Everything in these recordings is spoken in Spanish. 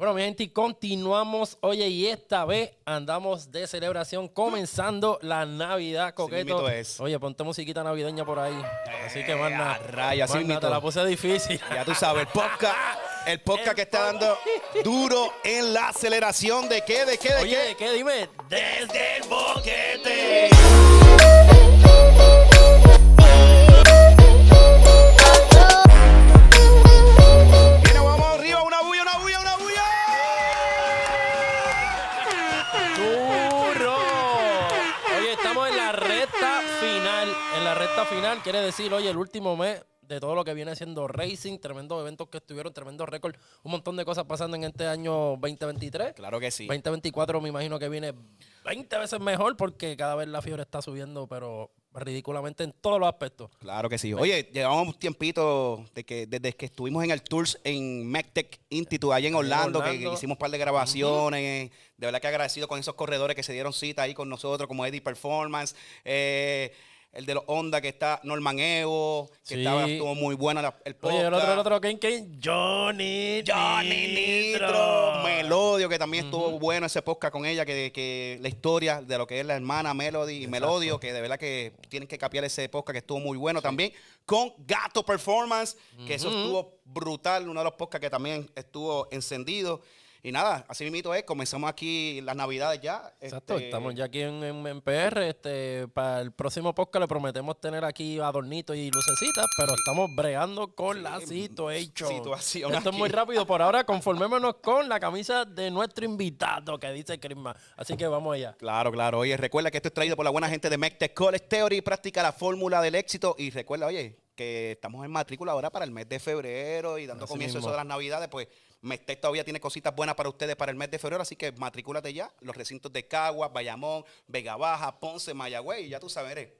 Bueno, mi gente, continuamos. Oye, y esta vez andamos de celebración, comenzando la Navidad, coqueto. mismito es. Oye, ponte musiquita navideña por ahí. Así que, más Eh, nada. a raya, mismito. te la puse difícil. Ya tú sabes, el podcast, el podcast que está dando duro en la aceleración de qué, de qué, de Oye, qué. ¿de qué? Dime. Desde el boquete. Final quiere decir, oye, el último mes de todo lo que viene siendo racing, tremendos eventos que estuvieron, tremendos récords, un montón de cosas pasando en este año 2023. Claro que sí. 2024 me imagino que viene 20 veces mejor porque cada vez la fiebre está subiendo, pero ridículamente en todos los aspectos. Claro que sí. Oye, llevamos un tiempito de que, desde que estuvimos en el Tours en MacTech Institute, allá en Orlando, que- Orlando. que hicimos un par de grabaciones. De verdad que agradecido con esos corredores que se dieron cita ahí con nosotros, como Eddie Performance. eh, el de los Honda que está Norman Evo, que Sí. estaba, estuvo muy buena la- el podcast. Oye, el otro, el otro, ¿quién, quién? Johnny Johnny Nitro, Melodio, que también estuvo bueno ese podcast con ella, que, que la historia de lo que es la hermana Melody y Melodio, que de verdad que tienen que capiar ese podcast que estuvo muy bueno también, con Gato Performance, que eso estuvo brutal, uno de los podcasts que también estuvo encendido. Y nada, así mismo es, comenzamos aquí las navidades ya. Exacto, este, estamos ya aquí en, en- en PR. Este, para el próximo podcast le prometemos tener aquí adornitos y lucecitas, pero estamos bregando con la situation. situación Esto es muy rápido. Por ahora, conformémonos con la camisa de nuestro invitado que dice Crisma. Así que vamos allá. Claro, claro. Oye, recuerda que esto es traído por la buena gente de MECTEC College Theory. Practica la fórmula del éxito. Y recuerda, oye, que estamos en matrícula ahora para el mes de febrero y dando Así comienzo mismo. eso de las navidades, pues MECTEC todavía tiene cositas buenas para ustedes para el mes de febrero. Así que matricúlate ya. Los recintos de Caguas, Bayamón, Vega Baja, Ponce, Mayagüey. Y ya tú sabes, eres.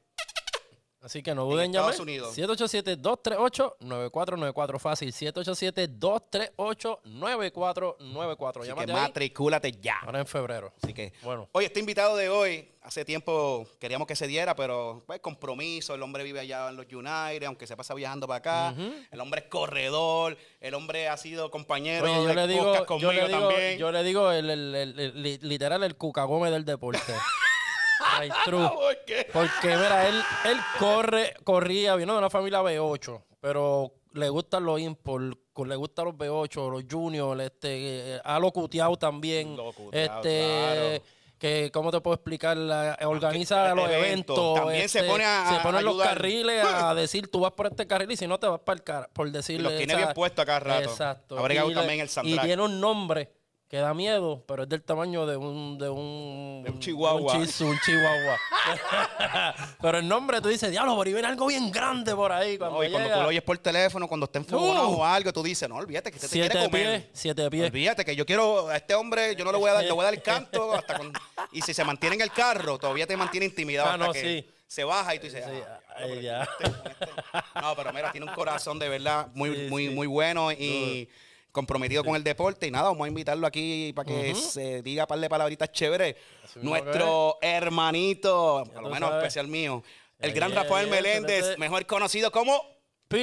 Así que no duden en Estados llamar. Unidos. 787-238-9494. Fácil. 787-238-9494. Así que ahí. matricúlate ya. Ahora en febrero. Así que, Bueno. oye, este invitado de hoy, hace tiempo queríamos que se diera, pero pues compromiso, el hombre vive allá en los United, aunque se pasa viajando para acá, el hombre es corredor, el hombre ha sido compañero Oye, yo de le digo, podcast yo le digo, también. yo le digo el, el- el- el- li- literal el cucagome del deporte. Ay, true. ¿Por qué? Porque mira, él, él corre, corría, vino de una familia B8, pero le gustan los import, le gustan los B8, los juniors, este, eh, ha locuteado también. Locuteado, este, claro. que, ¿cómo te puedo explicar? La- organiza los eventos. eventos. También se este, pone a- se pone en los carriles a decir, tú vas por este carril y si no te vas para el car por decirle. Los tiene o sea, bien puestos a cada rato. Exacto. Y le- también el Y soundtrack. tiene un nombre que da miedo, pero es del tamaño de un... De un, De un chihuahua. Un, shih tzu, un chihuahua. pero el nombre, tú dices, diablo, por ahí viene algo bien grande por ahí. Cuando, No, y cuando tú lo oyes por teléfono, cuando está enfogonado Uh. o algo, tú dices, no, olvídate que este te quiere Siete comer. pies, siete pies. Olvídate que yo quiero a este hombre, yo no le voy a dar, le voy a dar el canto hasta con, y si se mantiene en el carro, todavía te mantiene intimidado Ah, hasta no, que sí. se baja y tú dices, Sí, "Ah, ay, diablo, ya. pero este- este". No, pero mira, tiene un corazón de verdad muy, Sí, muy, muy bueno y comprometido con el deporte. Y nada, vamos a invitarlo aquí para que se diga un par de palabritas chéveres. Nuestro hermanito, a lo menos sabes. especial mío, el gran Rafael Meléndez, mejor conocido como Pi-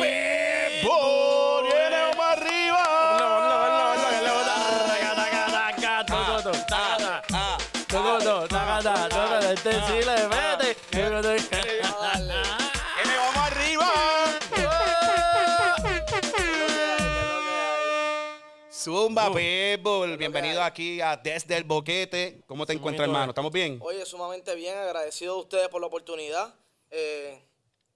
Zumba, Pepo, bienvenido aquí a Desde el Boquete. ¿Cómo te encuentras, hermano? es. ¿Estamos bien? Oye, sumamente bien, agradecido a ustedes por la oportunidad. Eh,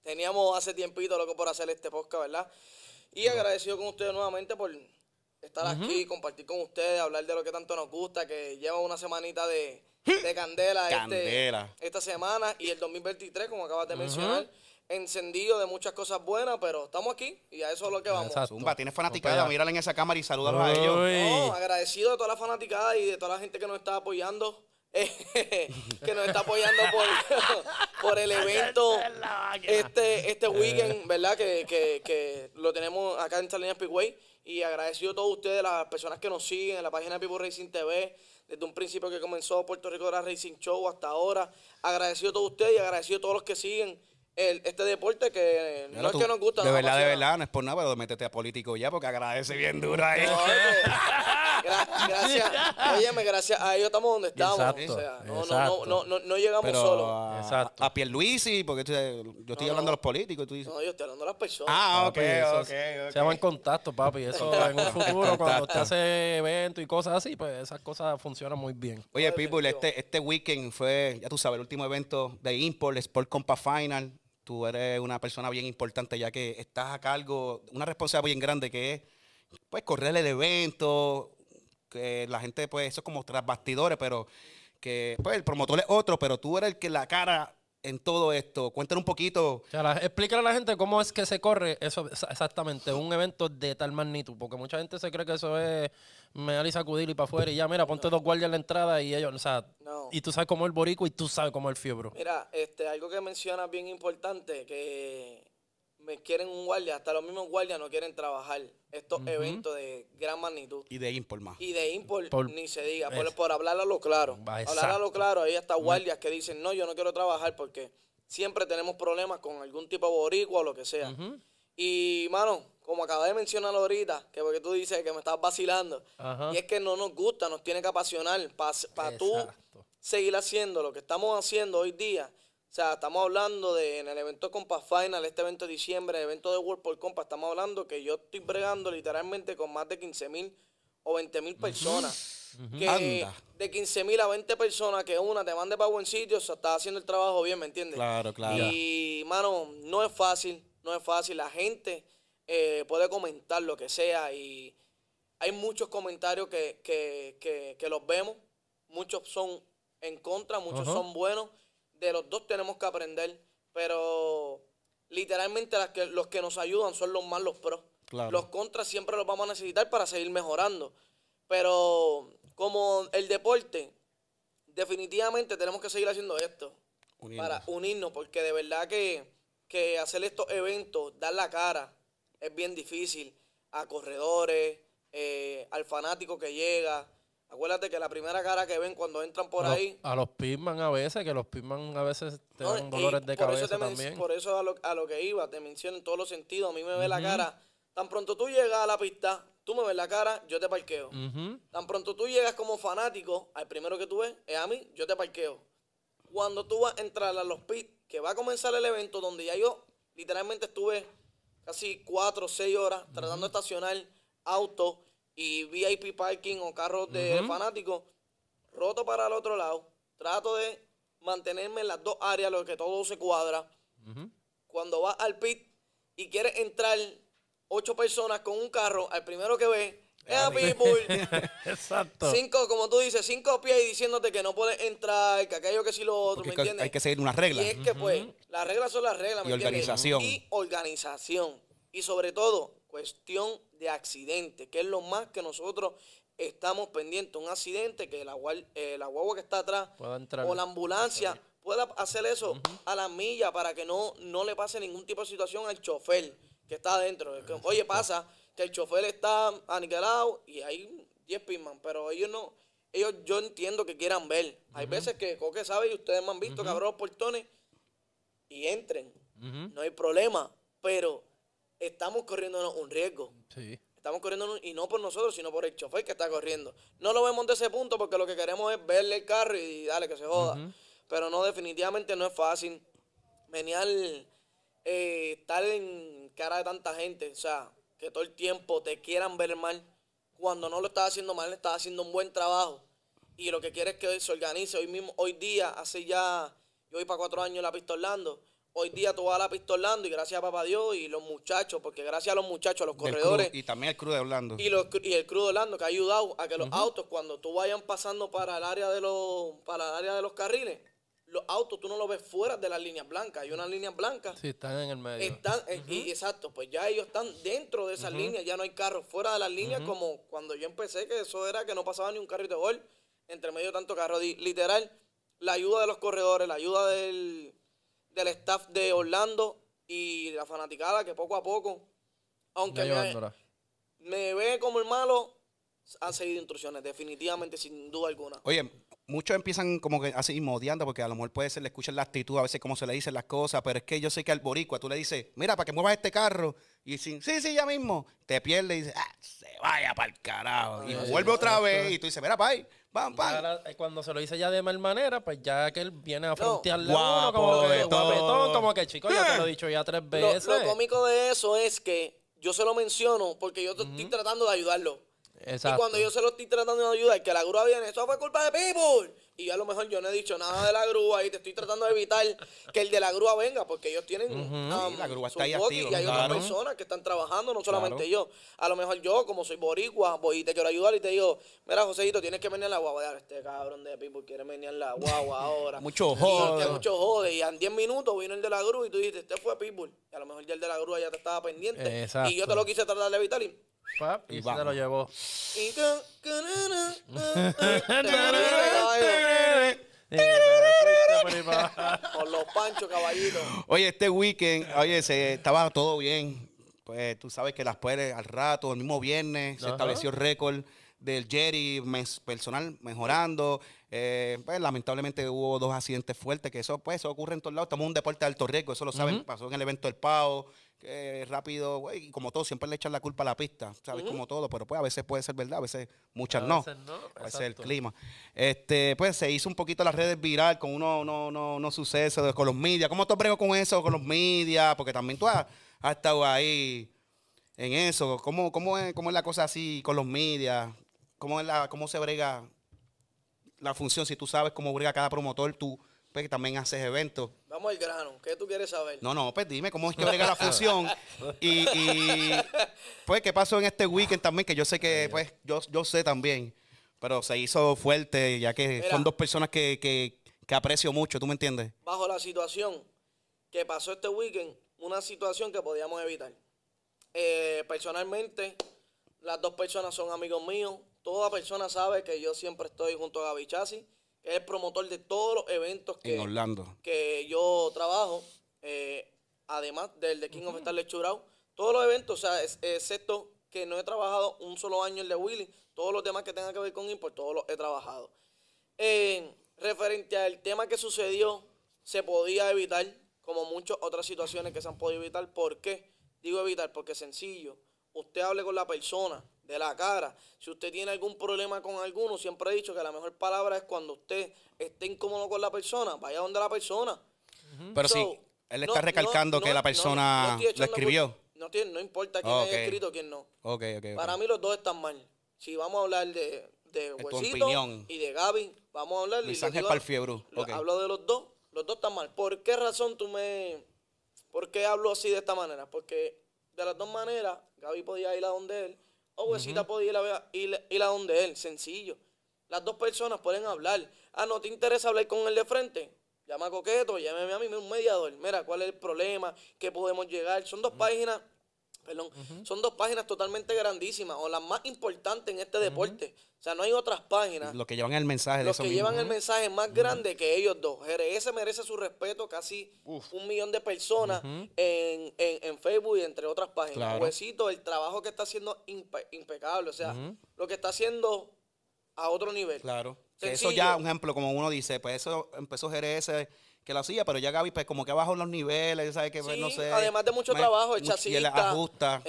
teníamos hace tiempito loco por hacer este podcast, ¿verdad? Y agradecido con ustedes nuevamente por estar aquí, compartir con ustedes, hablar de lo que tanto nos gusta, que lleva una semanita de, de candela, este- Candela. esta semana y el 2023, como acabas de mencionar, encendido de muchas cosas buenas, pero estamos aquí y a eso es lo que vamos. Exacto. Zumba, tienes fanaticada, mírala en esa cámara y salúdalos a ellos. No, agradecido de toda la fanaticada y de toda la gente que nos está apoyando. eh, que nos está apoyando por, por el evento este, este weekend, ¿verdad? Que, que, que lo tenemos acá en Salinas Speedway. Y agradecido a todos ustedes, las personas que nos siguen en la página de People Racing TV, desde un principio que comenzó Puerto Rico era Racing Show hasta ahora. Agradecido a todos ustedes y agradecido a todos los que siguen el, este deporte que no es tú, que nos gusta. De nos verdad, de verdad, no es por nada, pero métete a político ya porque agradece bien duro ahí. No, que- gra- gracias, óyeme, gracias a ellos estamos donde estamos. Exacto, o sea, no, no, no, exacto. no, no, no llegamos Pero solos. a, Exacto. a Pierluisi, porque tú- yo estoy No, hablando no. de los políticos y tú dices... No, yo estoy hablando de las personas. Ah, ok, ok. Se llaman contactos, papi. Eso en un futuro, cuando usted hace eventos y cosas así, pues esas cosas funcionan muy bien. Oye, definitivo. este, este weekend fue, ya tú sabes, el último evento de Import, Sport Compa Final. Tú eres una persona bien importante ya que estás a cargo, una responsabilidad bien grande que es, pues, correr el evento, que la gente, pues, eso es como tras bastidores, pero que, pues, el promotor es otro, pero tú eres el que la cara en todo esto. Cuéntanos un poquito. O explícale a la gente cómo es que se corre eso exa- exactamente, un evento de tal magnitud, porque mucha gente se cree que eso es mear y sacudir y para afuera y ya, mira, ponte dos guardias en la entrada y ellos, o sea, No. y tú sabes cómo es el borico y tú sabes cómo es el fiebro. Mira, este, algo que mencionas bien importante, que me quieren un guardia, hasta los mismos guardias no quieren trabajar estos eventos de gran magnitud. Y de Import más. Y de import Por- ni se diga, por, por hablar a lo claro. Va, Hablar a lo claro, hay hasta guardias que dicen, no, yo no quiero trabajar porque siempre tenemos problemas con algún tipo de boricua o lo que sea. Y, mano, como acabé de mencionar ahorita, que porque tú dices que me estás vacilando, Ajá. y es que no nos gusta, nos tiene que apasionar para tú Exacto. seguir haciendo lo que estamos haciendo hoy día. O sea, estamos hablando de en el evento Compa Final, este evento de diciembre, el evento de World por Compa, estamos hablando que yo estoy bregando literalmente con más de 15 mil o 20 mil personas. Que Anda. de 15 mil a 20 personas que una te mande para buen sitio, o sea, estás haciendo el trabajo bien, ¿me entiendes? Claro, claro. Y, mano, no es fácil, no es fácil. La gente eh, puede comentar lo que sea y hay muchos comentarios que, que, que, que los vemos. Muchos son en contra, muchos son buenos. De los dos tenemos que aprender, pero literalmente las que, los que nos ayudan son los más los pros. Claro. Los contras siempre los vamos a necesitar para seguir mejorando. Pero como el deporte, definitivamente tenemos que seguir haciendo esto Unirnos. para unirnos, porque de verdad que, que hacer estos eventos, dar la cara, es bien difícil. A corredores, eh, al fanático que llega. Acuérdate que la primera cara que ven cuando entran por a, los- ahí. a los Pitman a veces, que los Pitman a veces te No, dan dolores de por cabeza eso también. Por eso a lo, a lo que iba, te menciono en todos los sentidos. A mí me ve la cara. Tan pronto tú llegas a la pista, tú me ves la cara, yo te parqueo. Tan pronto tú llegas como fanático, al primero que tú ves es a mí, yo te parqueo. Cuando tú vas a entrar a los pits, que va a comenzar el evento, donde ya yo literalmente estuve casi cuatro o seis horas tratando de estacionar autos y VIP parking o carros de fanáticos, roto para el otro lado. Trato de mantenerme en las dos áreas, lo que todo se cuadra. Cuando vas al pit y quieres entrar ocho personas con un carro, al primero que ve es a Pitbull. Exacto. Cinco, como tú dices, cinco pies y diciéndote que no puedes entrar, que aquello que sí lo otro, Porque ¿me entiendes? hay que seguir unas reglas. Y es que, pues, las reglas son las reglas, ¿me Y entiendes? organización. Y organización. Y sobre todo, cuestión de accidente, que es lo más que nosotros estamos pendientes. Un accidente que la, guar- eh, la guagua que está atrás Pueda entrar. o la ambulancia pueda hacer eso a la milla para que no, no le pase ningún tipo de situación al chofer que está adentro. Es que, oye, pasa que el chofer está aniquilado y hay 10 pisman, pero ellos no, ellos yo entiendo que quieran ver. Hay veces que Coque sabe y ustedes me han visto que abro los portones y entren. No hay problema, pero estamos corriendo un riesgo. Sí. Estamos corriendo y no por nosotros, sino por el chofer que está corriendo. No lo vemos de ese punto porque lo que queremos es verle el carro y dale que se joda. Pero no, definitivamente no es fácil. Menear, eh, estar en cara de tanta gente, o sea, que todo el tiempo te quieran ver mal. Cuando no lo estás haciendo mal, estás haciendo un buen trabajo. Y lo que quieres es que se organice. Hoy mismo, hoy día, hace ya, yo voy para cuatro años la pista Orlando. Hoy día tú vas a la pista Orlando y gracias a papá Dios y los muchachos, porque gracias a los muchachos, a los Del corredores, y también el crew de Orlando. y, los, y el Cruz de Orlando que ha ayudado a que los autos, cuando tú vayan pasando para el área de los, para el área de los carriles, los autos tú no los ves fuera de las líneas blancas. Hay unas líneas blancas. Sí, están en el medio. Están, eh, y exacto, pues ya ellos están dentro de esas líneas, ya no hay carros fuera de las líneas como cuando yo empecé, que eso era que no pasaba ni un carrito de gol entre medio de tanto carro. Literal, la ayuda de los corredores, la ayuda del, del staff de Orlando y la fanaticada que poco a poco, aunque me, me ve como el malo, han seguido instrucciones, definitivamente, sin duda alguna. Oye, muchos empiezan como que así modiando porque a lo mejor puede ser, le escuchan la actitud, a veces cómo se le dicen las cosas, pero es que yo sé que al boricua tú le dices, mira, para que muevas este carro, y sin, sí, sí, ya mismo, te pierde y dice, ah, se vaya para el carajo, y Ay, vuelve otra vez, y tú dices, mira, pay, pam, pam. Ahora, eh, Cuando se lo dice ya de mal manera, pues ya que él viene a frontearle a uno, guapo como que guapetón, como que chico, ya te lo he dicho ya tres Lo, veces. lo cómico de eso es que yo se lo menciono porque yo te- estoy tratando de ayudarlo. Exacto. Y cuando yo se lo estoy tratando de ayudar, que la grúa viene, eso fue culpa de People. Y a lo mejor yo no he dicho nada de la grúa y te estoy tratando de evitar que el de la grúa venga, porque ellos tienen um, Sí, la grúa está ahí activa, y hay otras personas que están trabajando, no solamente Claro. yo. A lo mejor yo, como soy boricua, voy y te quiero ayudar y te digo, mira, Joséito, tienes que venir a la guagua. Este cabrón de People quiere venir a la guagua ahora. Mucho jode. mucho jode. Y en 10 minutos vino el de la grúa y tú dijiste, este fue Pitbull. Y a lo mejor ya el de la grúa ya te estaba pendiente. Exacto. Y yo te lo quise tratar de evitar y... Pap, y, Y se vamos. lo llevó. Con los panchos, caballito. Oye, este weekend, oye, se, estaba todo bien. Pues tú sabes que las puedes al rato, el mismo viernes, se Ajá. estableció el récord del Jerry mes- personal mejorando. Eh, pues lamentablemente hubo dos accidentes fuertes, que eso pues eso ocurre en todos lados. Estamos en un deporte de alto riesgo, eso lo saben. Pasó en el evento del Pau, que rápido, güey, y como todo, siempre le echan la culpa a la pista, ¿sabes? Como todo, pero pues a veces puede ser verdad, a veces muchas A no. veces no, Puede ser el exacto. clima. Este, pues se hizo un poquito las redes viral con unos no, no, no sucesos con los medios. ¿Cómo tú bregas con eso, con los medios? Porque también tú has, has estado ahí en eso. ¿Cómo, cómo, es, ¿Cómo es la cosa así con los medios? ¿Cómo, es la, ¿Cómo se brega la función? Si tú sabes cómo brega cada promotor, tú pues, también haces eventos. Vamos al grano. ¿Qué tú quieres saber? No, no, pues dime cómo es que brega la función. Y, y, pues, ¿qué pasó en este weekend también? Que yo sé que, pues, yo, yo sé también. Pero se hizo fuerte, ya que Mira. son dos personas que, que, que aprecio mucho, ¿tú me entiendes? Bajo la situación que pasó este weekend, una situación que podíamos evitar. Eh, personalmente, las dos personas son amigos míos. Toda persona sabe que yo siempre estoy junto a Gaby Chassi, que es el promotor de todos los eventos que, En Orlando. que yo trabajo, eh, además del de King of Star Churao, todos los eventos, o sea, es- excepto que no he trabajado un solo año el de Willy, todos los demás que tengan que ver con import, todos los he trabajado. Eh, referente al tema que sucedió, se podía evitar, como muchas otras situaciones que se han podido evitar. ¿Por qué? Digo evitar porque es sencillo. Usted hable con la persona de la cara. Si usted tiene algún problema con alguno, siempre he dicho que la mejor palabra es cuando usted esté incómodo con la persona, vaya donde la persona. Pero So, sí, él no- está recalcando no- que no- la persona lo escribió. No, tiene- no importa quién Ok. haya escrito o quién no. Ok, ok, ok. Para mí los dos están mal. Si vamos a hablar de, de Huesito y de Gaby, vamos a hablar. Hablo de los dos. Los dos están mal. ¿Por qué razón tú me... ¿Por qué hablo así de esta manera? Porque de las dos maneras, Gaby podía ir a donde él o Huesita podía ir a, ir, ir a donde él. Sencillo. Las dos personas pueden hablar. Ah, ¿no te interesa hablar con el de frente? Llama a Coqueto, llámeme a mí, un mediador. Mira, ¿cuál es el problema? ¿Qué podemos llegar? Son dos páginas, perdón, son dos páginas totalmente grandísimas o las más importantes en este deporte. O sea, no hay otras páginas Lo que llevan el mensaje de los que mismo. llevan el mensaje más grande que ellos dos. GRS merece su respeto, casi un millón de personas en, en- en Facebook y entre otras páginas. Claro. Huesito, el trabajo que está haciendo impe- impecable, o sea, lo que está haciendo a otro nivel. Claro. Eso ya, un ejemplo, como uno dice, pues eso empezó GRS que lo hacía, pero ya Gaby, pues como que bajó los niveles, ¿sabes? Que pues, Sí, no sé. además de mucho me- trabajo, el mucho- Y él chasista, ajusta.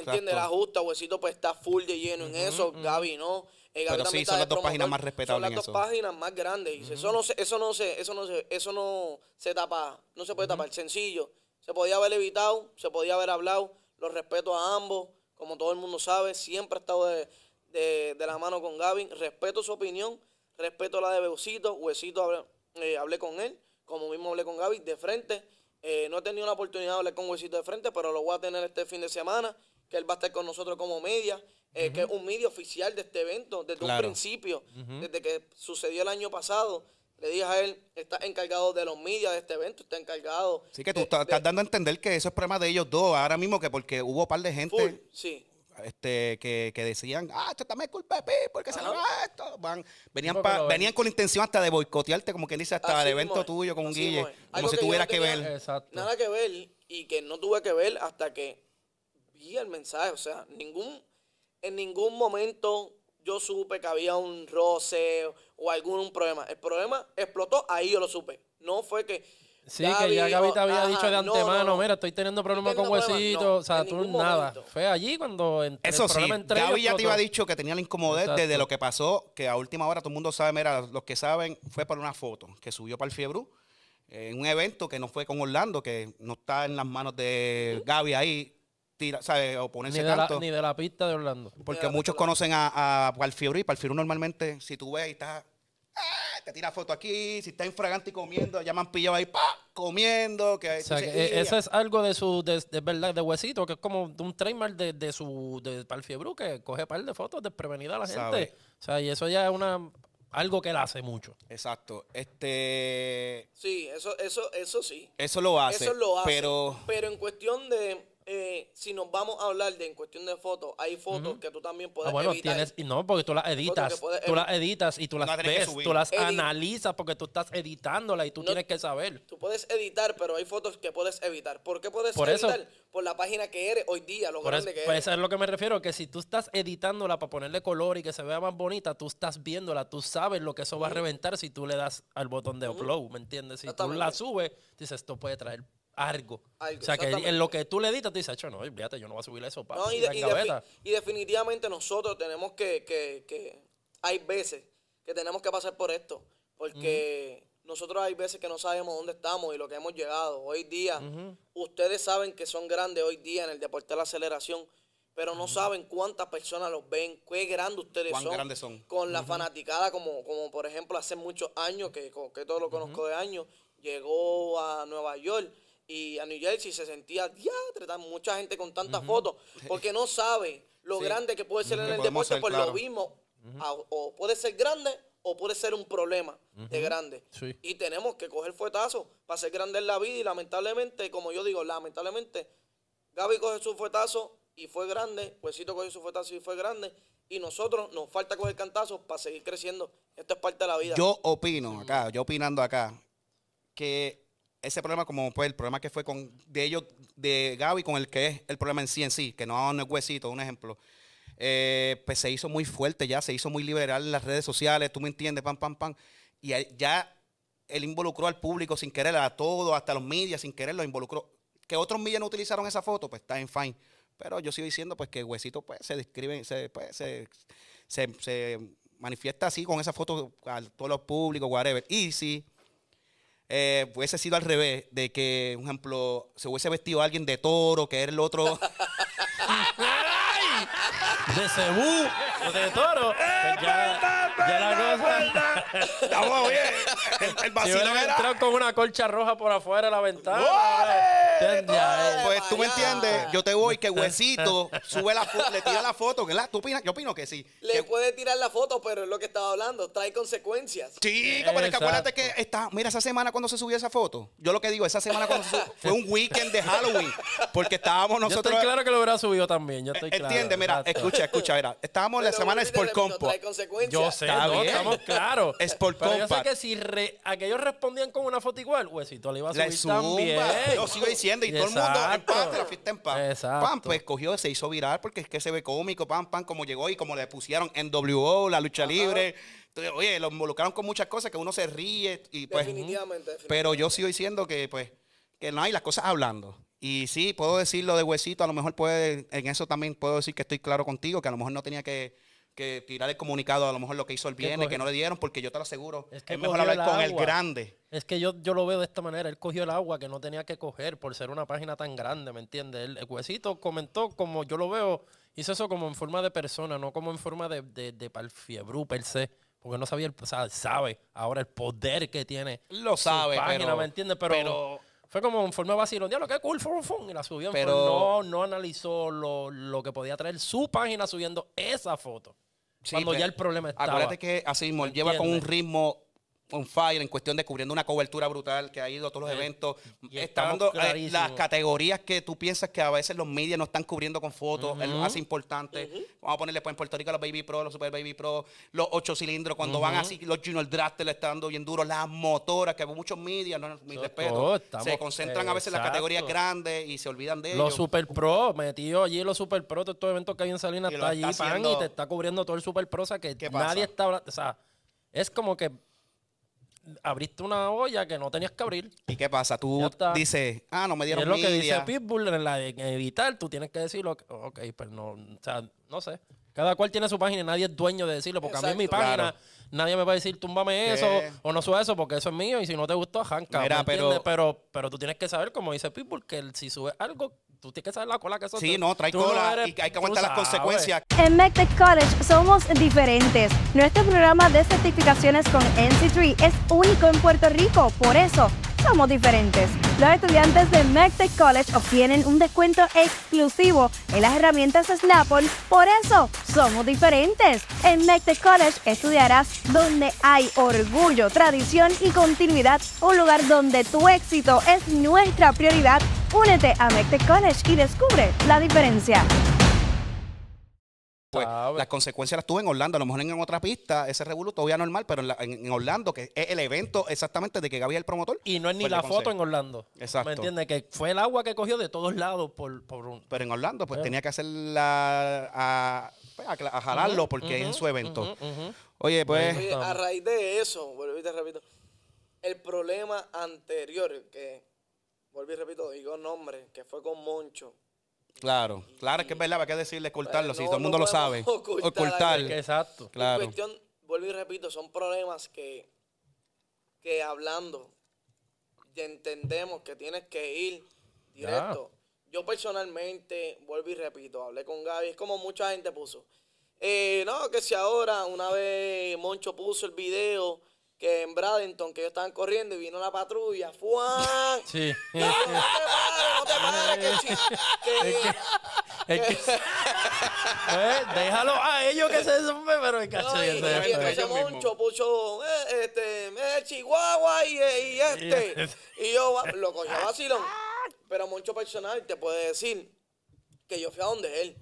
ajusta, Huesito pues está full de lleno en eso, Gaby no. Eh, Gaby Pero sí, son las dos páginas más respetables Son las dos páginas más grandes. Y eso no se, eso no se, eso no se, eso no se tapa, no se puede tapar. Sencillo. Se podía haber evitado, se podía haber hablado. Los respeto a ambos, como todo el mundo sabe, siempre he estado de, de- de la mano con Gaby. Respeto su opinión, respeto la de Beusito. Huesito hablé, eh, hablé con él, como mismo hablé con Gaby, de frente. Eh, no he tenido la oportunidad de hablar con Huesito de frente, pero lo voy a tener este fin de semana, que él va a estar con nosotros como media, eh, que es un media oficial de este evento desde Claro. un principio, desde que sucedió el año pasado. Le dije a él, está encargado de los medios de este evento, está encargado. Sí, que tú de- estás, de- estás dando a entender que eso es problema de ellos dos ahora mismo, que porque hubo un par de gente full, sí. Este, que, que decían, ah, esto también es culpa de Pi, porque se lo esto. Van, venían, pa- venían con la intención hasta de boicotearte, como quien dice, hasta Así el evento es, tuyo con un así Guille. es. Como Algo si que yo no que tenía ver. Exacto. Nada que ver y que no tuve que ver hasta que vi el mensaje. O sea, ningún, en ningún momento yo supe que había un roce o algún problema. El problema explotó, ahí yo lo supe. No fue que. Sí, que ya Gaby te había ajá, dicho de no, antemano, no, no. mira, estoy teniendo problemas con huesitos, no, o sea, tú nada. momento. Fue allí cuando en- Eso el sí, problema entre ellos Gaby ya te iba dicho que tenía la incomodidad desde lo que pasó, que a última hora todo el mundo sabe, mira, los que saben, fue por una foto que subió para el Fiebru, en un evento que no fue con Orlando, que no está en las manos de Gaby ahí, tira, ¿sabes? O Ni ponerse de, la, canto. ni de la pista de Orlando. Porque muchos conocen a, a Palfiebru y Palfiebru normalmente, si tú ves y estás, ah, te tira foto aquí, si está infragante y comiendo, ya me han pillado ahí, pa, comiendo, que O sea, que, entonces, eh, y- eso es algo de su, de, de verdad, de huesito, que es como un trademark de, de su, de Palfiebru, que coge par de fotos desprevenida a la gente. O sea, y eso ya es una, algo que él hace mucho. Exacto. Este, Sí, eso, eso, eso sí. eso lo hace, Eso lo hace. pero Pero en cuestión de. Eh, si nos vamos a hablar de en cuestión de fotos, hay fotos que tú también puedes Ah, bueno, evitar. tienes, y no, porque tú las editas, puedes tú las editas y tú las ves, tú las Edit- analizas porque tú estás editándolas y tú No- tienes que saber. Tú puedes editar, pero hay fotos que puedes evitar. ¿Por qué puedes Por eso- evitar? Por la página que eres hoy día, lo grande que pues eres. eso es lo que me refiero, que si tú estás editándola para ponerle color y que se vea más bonita, tú estás viéndola, tú sabes lo que eso va a reventar si tú le das al botón de upload, ¿me entiendes? Si tú la subes, dices, esto puede traer algo. Algo, o sea, que en lo que tú le editas, tú dices, "Acho, no, olvídate, yo no voy a subir eso, papi, No, y, la de- y gaveta". defi- y definitivamente nosotros tenemos que, que, que- hay veces que tenemos que pasar por esto, porque nosotros hay veces que no sabemos dónde estamos y lo que hemos llegado. Hoy día, ustedes saben que son grandes hoy día en el deporte de la aceleración, pero no saben cuántas personas los ven, qué grandes ustedes Cuán son. grandes son. Con la fanaticada, como, como por ejemplo hace muchos años, que, que todo lo conozco de años, llegó a Nueva York y a New Jersey se sentía diatre, mucha gente con tantas fotos, porque no sabe lo Sí. grande que puede ser en el deporte claro. lo mismo. A- o puede ser grande o puede ser un problema de grande. Sí. Y tenemos que coger fuetazos para ser grande en la vida y lamentablemente, como yo digo, lamentablemente, Gaby coge su fuetazo y fue grande, Huesito coge su fuetazo y fue grande, y nosotros nos falta coger cantazos para seguir creciendo. Esto es parte de la vida. Yo opino acá, yo opinando acá, que ese problema, como pues el problema que fue con de ellos, de Gaby, con el que es el problema en sí en sí, que no, no es huesito, un ejemplo, eh, pues se hizo muy fuerte ya, se hizo muy liberal en las redes sociales, tú me entiendes, pam, pam, pam. Y ya él involucró al público sin querer, a todo, hasta los medios sin querer, lo involucró. Que otros medios no utilizaron esa foto, pues está en fine. Pero yo sigo diciendo pues que Huesito pues se describe, se, pues, se, se, se manifiesta así con esa foto a todos los públicos, whatever. Y si eh, hubiese sido al revés, de que, un ejemplo, se hubiese vestido alguien de toro, que era el otro. De cebú o de toro, pues ya, ya la cosa... Estamos bien. El, el Si vacilón hubieran era. con una colcha roja por afuera de la ventana. Ya, eh, Pues tú me entiendes, yo te voy que Huesito sube la foto, le tira la foto, ¿verdad? ¿Tú opinas? Yo opino que sí. Le Que- puede tirar la foto, pero es lo que estaba hablando, trae consecuencias. Chico, pero es que acuérdate que está, mira esa semana cuando se subió esa foto. Yo lo que digo, esa semana cuando se subió, fue un weekend de Halloween, porque estábamos Yo nosotros. estoy claro que lo hubiera subido también. Yo estoy claro. Entiende, mira, exacto. escucha, escucha, mira. Estábamos en la Pero semana Sport Compo. trae consecuencias. Yo sé, Está no, bien. estamos claros. Sport Pero yo sé Compact. que si re- aquellos respondían con una foto igual, huesito le iba a Le subir zumba. también. Yo sigo diciendo, y todo el mundo en Exacto. paz, la fiesta en paz. Exacto. Pam, pues cogió, se hizo viral porque es que se ve cómico, pam, pam, como llegó y como le pusieron NWO, la lucha libre. Entonces, oye, lo involucraron con muchas cosas que uno se ríe y pues. Definitivamente, definitivamente. Pero yo sigo diciendo que, pues, que no hay las cosas hablando. Y sí, puedo decir lo de huesito, a lo mejor puede, en eso también puedo decir que estoy claro contigo, que a lo mejor no tenía que, que tirar el comunicado, a lo mejor lo que hizo el viernes, que no le dieron, porque yo te lo aseguro, Es mejor hablar el con el grande. Es que yo, yo lo veo de esta manera. Él cogió el agua que no tenía que coger por ser una página tan grande, ¿me entiendes? El, el huesito comentó como yo lo veo, hizo eso como en forma de persona, no como en forma de, de, de palfiebru per se. Porque no sabía, el, o sea, sabe ahora el poder que tiene. Lo su sabe, página, pero- ¿me entiendes? Pero, pero- fue como en forma de vacilón. Diablo, qué cool, fum, fum, y la subió. Pero- no, no analizó lo, lo que podía traer su página subiendo esa foto. Sí, cuando pues, ya el problema estaba. Acuérdate que así mismo, ¿Me él lleva con un ritmo on fire en cuestión de cubriendo una cobertura brutal que ha ido a todos los eventos. Y está dando eh, las categorías que tú piensas que a veces los medios no están cubriendo con fotos, es lo más importante. Vamos a ponerle pues, en Puerto Rico los Baby Pro, los Super Baby Pro, los ocho cilindros, cuando van así, los Junior Drafter le están dando bien duro, las motoras, que muchos medios, no, mi Eso respeto, todo, estamos- se concentran a veces en las categorías grandes y se olvidan de Los ellos. Super Pro, metido allí los Super Pro, todos estos eventos que hay en Salinas, está allí, pan, y te está cubriendo todo el Super Pro, o sea que nadie está hablando, o sea, es como que abriste una olla que no tenías que abrir. ¿Y qué pasa? Tú dices, ah, no me Y dieron es lo que dice. Pitbull, en la de editar, tú tienes que decirlo, ok, pero no, o sea, no sé. Cada cual tiene su página y nadie es dueño de decirlo, porque a mí en mi Exacto. página Claro. nadie me va a decir, túmbame eso ¿Qué? o no suba eso, porque eso es mío y si no te gustó, arranca. Mira, ¿me pero- pero pero tú tienes que saber, como dice Pitbull, que el- si subes algo, tú tienes que saber la cola que eso Sí, no, trae cola eres- y hay que aguantar las sabes. consecuencias. En MECTEC College somos diferentes. Nuestro programa de certificaciones con NC3 es único en Puerto Rico, por eso somos diferentes. Los estudiantes de MECTEC College obtienen un descuento exclusivo en las herramientas Snap-on, por eso somos diferentes. En MECTEC College estudiarás donde hay orgullo, tradición y continuidad, un lugar donde tu éxito es nuestra prioridad. Únete a MECTEC College y descubre la diferencia. Pues, Sabe. las consecuencias las tuve en Orlando. A lo mejor en otra pista, ese revuelo todavía normal, pero en, la- en- en Orlando, que es el evento exactamente de que Gaby es el promotor. Y no es ni pues, la foto en Orlando. Exacto. ¿Me entiendes? Que fue el agua que cogió de todos lados por, por un... Pero en Orlando, pues Bueno. tenía que hacerla a, pues, a, a jalarlo porque es en su evento. Oye, pues. Oye, a raíz de eso, vuelvo y te repito, el problema anterior, que, vuelvo y repito, digo nombre, que fue con Moncho. Claro, claro, es que es verdad, hay que decirle cortarlo, Pues, si no- todo el mundo no lo sabe. podemos ocultar Ocultar. algo. Que Exacto. Claro. En cuestión, vuelvo y repito, son problemas que, que hablando ya entendemos que tienes que ir directo. Yo personalmente, vuelvo y repito, hablé con Gaby, es como mucha gente puso. Eh, no, que si ahora, una vez Moncho puso el video que en Bradenton, que ellos estaban corriendo y vino la patrulla, ¡fuan! Sí. No, no te pares, no te pares, que, chi- que- Es que- Eh, déjalo a ellos que se desomen, pero el cacho No, y, ese- y entonces mismos. Moncho puso eh, este, eh, Chihuahua y, y este. y yo lo cogí a vacilón. Pero Moncho personal te puede decir que yo fui a donde él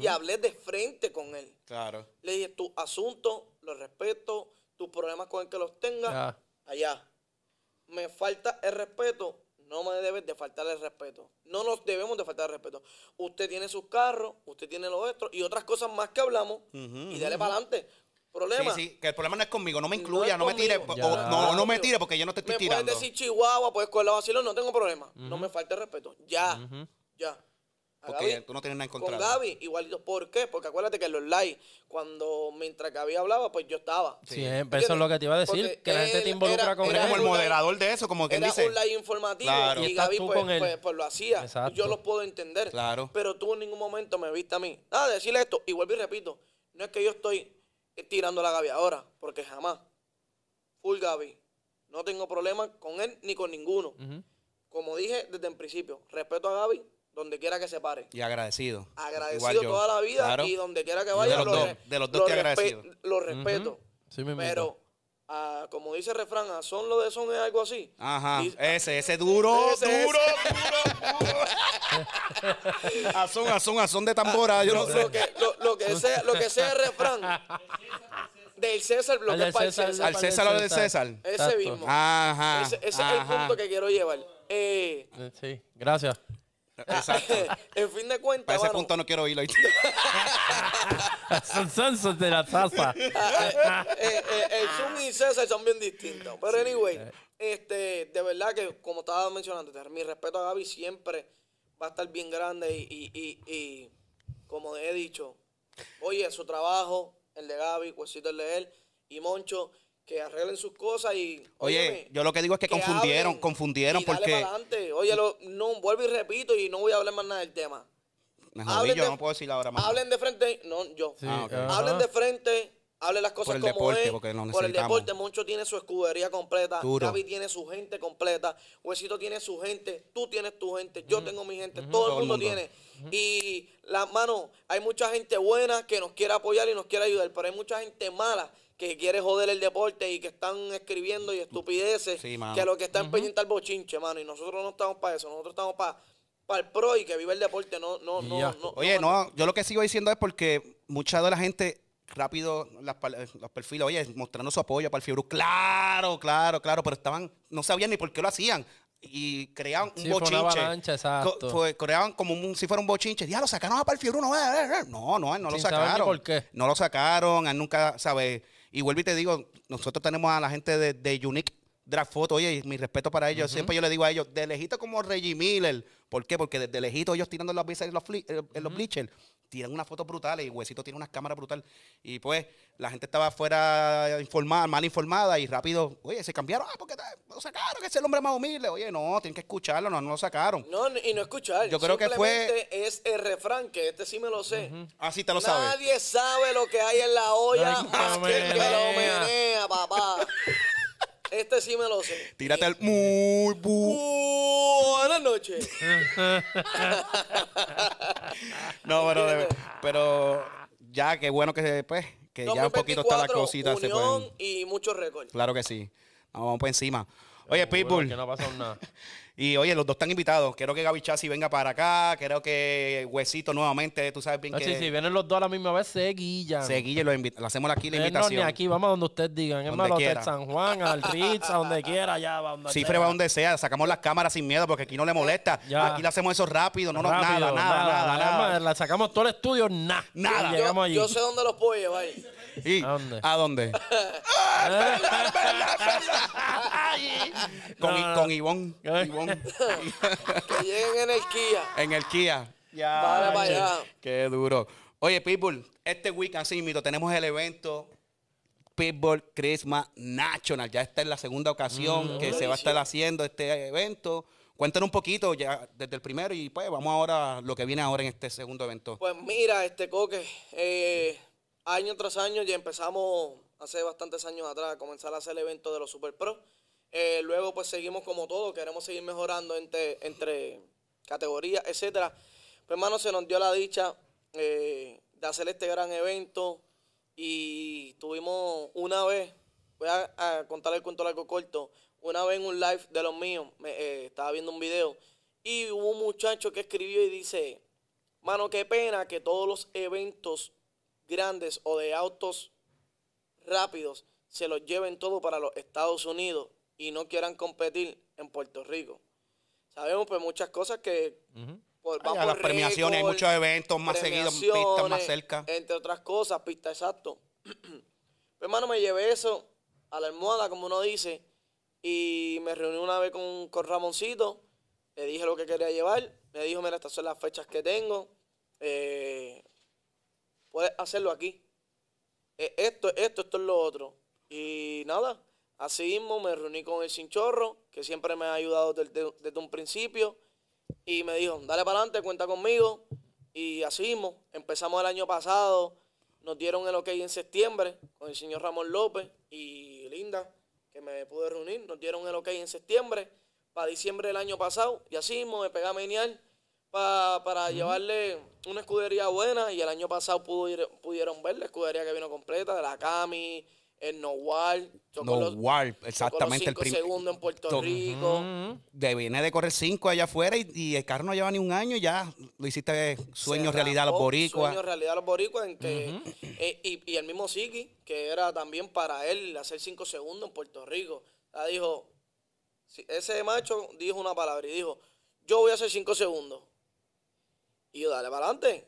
y hablé de frente con él. Claro. Le dije, tu asunto, lo respeto, tus problemas con el que los tengas, Ya. allá. Me falta el respeto, no me debes de faltar el respeto. No nos debemos de faltar el respeto. Usted tiene sus carros, usted tiene los otros y otras cosas más que hablamos y dale para adelante. Sí, Problema. sí, que el problema no es conmigo, no me incluya, no, me tire, o- no, no me tire porque yo no te estoy me tirando. puedes decir Chihuahua, puedes vacilón, no tengo problema. No me falta el respeto. Ya, ya. Porque Gaby, tú no tienes nada en Con contra de- Gaby, igualito. ¿Por qué? Porque acuérdate que en los live, cuando mientras Gaby hablaba, pues yo estaba. Siempre, eso es lo que te iba a decir, Porque que la gente te él involucra era- con era Eres como el moderador de eso, como quien Era dice. un live informativo Claro. Y y, estás Gaby tú pues, con él. pues- pues lo hacía. Exacto. Yo lo puedo entender. Claro. Pero tú en ningún momento me viste a mí. Nada, decirle esto. Y vuelvo y repito. No es que yo estoy eh, tirando la Gaby ahora, porque jamás. Full Gaby. No tengo problema con él ni con ninguno. Como dije desde el principio, respeto a Gaby donde quiera que se pare. Y agradecido. Agradecido Igual yo. toda la vida Claro. y donde quiera que vaya. de los lo dos, re- de los dos lo respe- agradecido. Lo respeto. Sí, mismito. Pero, ah, como dice el refrán, a son lo de son es algo así. Ajá. Y- Ese, ese duro, Ese, duro, duro, duro. azón, azón, azón de tambora, yo no lo, sé. lo que, lo, lo que sea, lo que sea el refrán del César, lo Al que del es para el César. Al César lo de César. Ese Exacto. mismo. Ajá. ese ese es el punto que quiero llevar. Eh, Eh, Sí, gracias. Exacto. en fin de cuentas, Para ese mano, punto no quiero irlo. Son sensos de la salsa. eh, eh, el Zoom y César son bien distintos. Pero anyway, este, de verdad que como estaba mencionando, mi respeto a Gaby siempre va a estar bien grande y, y, y, y como he dicho, oye, su trabajo, el de Gaby, Huesito el de él y Moncho, que arreglen sus cosas y Oye, óyeme, yo lo que digo es que confundieron, hablen confundieron y dale porque- pa'lante. Oye, lo- no, vuelvo y repito y no voy a hablar más nada del tema. Me jodí, Hablen yo de- no puedo decir ahora más. Hablen de frente, no, yo. Sí, Ah, ok. ajá. Hablen de frente hable las cosas el como deporte, es. porque por el deporte, Moncho tiene su escudería completa, Duro. Gaby tiene su gente completa, Huesito tiene su gente, tú tienes tu gente, yo tengo mi gente, todo, Todo el mundo, mundo. tiene. Y la mano, hay mucha gente buena que nos quiere apoyar y nos quiere ayudar, pero hay mucha gente mala que quiere joder el deporte y que están escribiendo y estupideces, Sí, mano. que lo que están pendientes al bochinche, mano, y nosotros no estamos para eso, nosotros estamos para para el pro y que vive el deporte, no, no, no, Ya. no. Oye, no, yo lo que sigo diciendo es porque mucha de la gente rápido las pal- los perfiles, oye, mostrando su apoyo para el. Claro, claro, claro, pero estaban, no sabían ni por qué lo hacían. Y creaban un Sí, fue bochinche. avalancha, exacto. Co- fue- creaban como un, si fuera un bochinche. Ya lo sacaron a para el fiebre uno. eh, eh, eh. No, no, no lo Sin saber ni sacaron. por qué. No lo sacaron, él nunca, ¿sabes? Y vuelvo y te digo, nosotros tenemos a la gente de, de Unique Draft Photo, oye, y mi respeto para ellos. Siempre yo le digo a ellos, de lejito como Reggie Miller. ¿Por qué? Porque desde lejito ellos tirando las visas en los, fli- en los bleachers, tiran unas fotos brutales y Huesito tiene unas cámaras brutales. Y pues la gente estaba fuera informada, mal informada y rápido, oye, se cambiaron. Ah, porque lo sacaron, que es el hombre más humilde. Oye, no, tienen que escucharlo, no, no lo sacaron. No, y no escuchar. Yo creo que fue- es el refrán, que este sí me lo sé. Así te lo sabes. Nadie sabe lo que hay en la olla Ay, más que el que lo menea, papá. Este sí me lo sé. Tírate el muy bu- Buenas noches. No, pero, de- pero ya, qué bueno que pues, que ya un poquito está la 2024, cosita. Se unión pueden- y muchos récords. Claro que sí. Vamos por encima. Oye, Pitbull. Que no ha pasado nada. Y oye, los dos están invitados. Quiero que Gaby Chassi venga para acá. Quiero que Huesito nuevamente, tú sabes bien Ah, que sí, si vienen los dos a la misma vez, se guillan. se guille, lo invita- le hacemos aquí la Eh, no, ni invitación. aquí, vamos a donde ustedes digan. Es Donde más, Hotel quiera. San Juan, al Ritz, a donde quiera, ya va donde Cifre sea. va donde sea, sacamos las cámaras sin miedo porque aquí no le molesta. Ya. Aquí le hacemos eso rápido, no, no, Rápido, nada, nada, nada, nada. más, La sacamos todo el estudio, nada. Nada. Yo, allí. yo sé dónde los puedo llevar. ¿Y ¿A dónde? ¿A dónde? con, No, con. Ivonne. Que lleguen en el Kia. en el Kia. Ya. Para allá. Qué duro. Oye, Pitbull, este weekend, así mito, tenemos el evento Pitbull Christmas National. Ya esta es la segunda ocasión que se va a estar haciendo este evento. Cuéntanos un poquito ya desde el primero y pues vamos ahora a lo que viene ahora en este segundo evento. Pues mira, este coque, eh, año tras año ya empezamos hace bastantes años atrás a comenzar a hacer el evento de los Super Pro. Eh, luego pues seguimos como todo, queremos seguir mejorando entre, entre categorías, etcétera. Pues hermano, se nos dio la dicha eh, de hacer este gran evento y tuvimos una vez, voy a, a contar el cuento largo corto, una vez en un live de los míos, me, eh, estaba viendo un video y hubo un muchacho que escribió y dice, Mano, qué pena que todos los eventos grandes o de autos rápidos se los lleven todo para los Estados Unidos y no quieran competir en Puerto Rico. Sabemos pues muchas cosas que por, van a por las premiaciones, hay muchos eventos más seguidos, pistas más cerca. Entre otras cosas, pista exacto. pues hermano, me llevé eso a la almohada, como uno dice, y me reuní una vez con, con Ramoncito, le dije lo que quería llevar, me dijo, mira, estas son las fechas que tengo, eh, puedes hacerlo aquí. Eh, esto, esto, esto es lo otro. Y nada, así mismo me reuní con el Cinchorro, que siempre me ha ayudado desde, un principio, y me dijo, dale para adelante, cuenta conmigo. Y así mismo, empezamos el año pasado, nos dieron el ok en septiembre con el señor Ramón López y Linda, que me pude reunir, nos dieron el ok en septiembre para diciembre del año pasado, y así mismo me pegué a pa- para llevarle una escudería buena, y el año pasado pudo- pudieron ver la escudería que vino completa, de la Cami, el Nowal, chocó No, los- Warp, los exactamente el segundos en Puerto to- Rico. de viene de correr cinco allá afuera y, y el carro no lleva ni un año ya lo hiciste sueño realidad a los boricuas. Sueño realidad a los boricuas. En que, eh, y, y el mismo Siki, que era también para él hacer cinco segundos en Puerto Rico. Dijo, ese macho dijo una palabra y dijo, yo voy a hacer cinco segundos. Y yo, dale para adelante.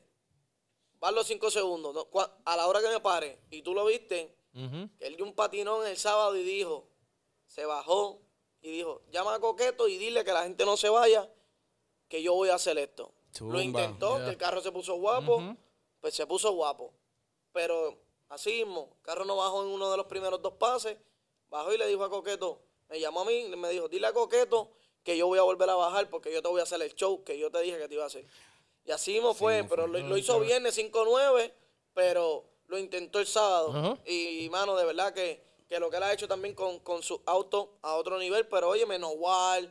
Van los cinco segundos. No, A la hora que me pare, y tú lo viste, él dio un patinón el sábado y dijo, se bajó y dijo, llama a Coqueto y dile que la gente no se vaya, que yo voy a hacer esto. Lo intentó, que el carro se puso guapo, pues se puso guapo. Pero así mismo, el carro no bajó en uno de los primeros dos pases, bajó y le dijo a Coqueto, me llamó a mí me dijo, dile a Coqueto que yo voy a volver a bajar porque yo te voy a hacer el show que yo te dije que te iba a hacer. Y así mismo fue, pero lo, lo hizo viernes 5-9, pero lo intentó el sábado. Ajá. Y, mano, de verdad que, que lo que él ha hecho también con, con su auto a otro nivel. Pero, oye, Menowal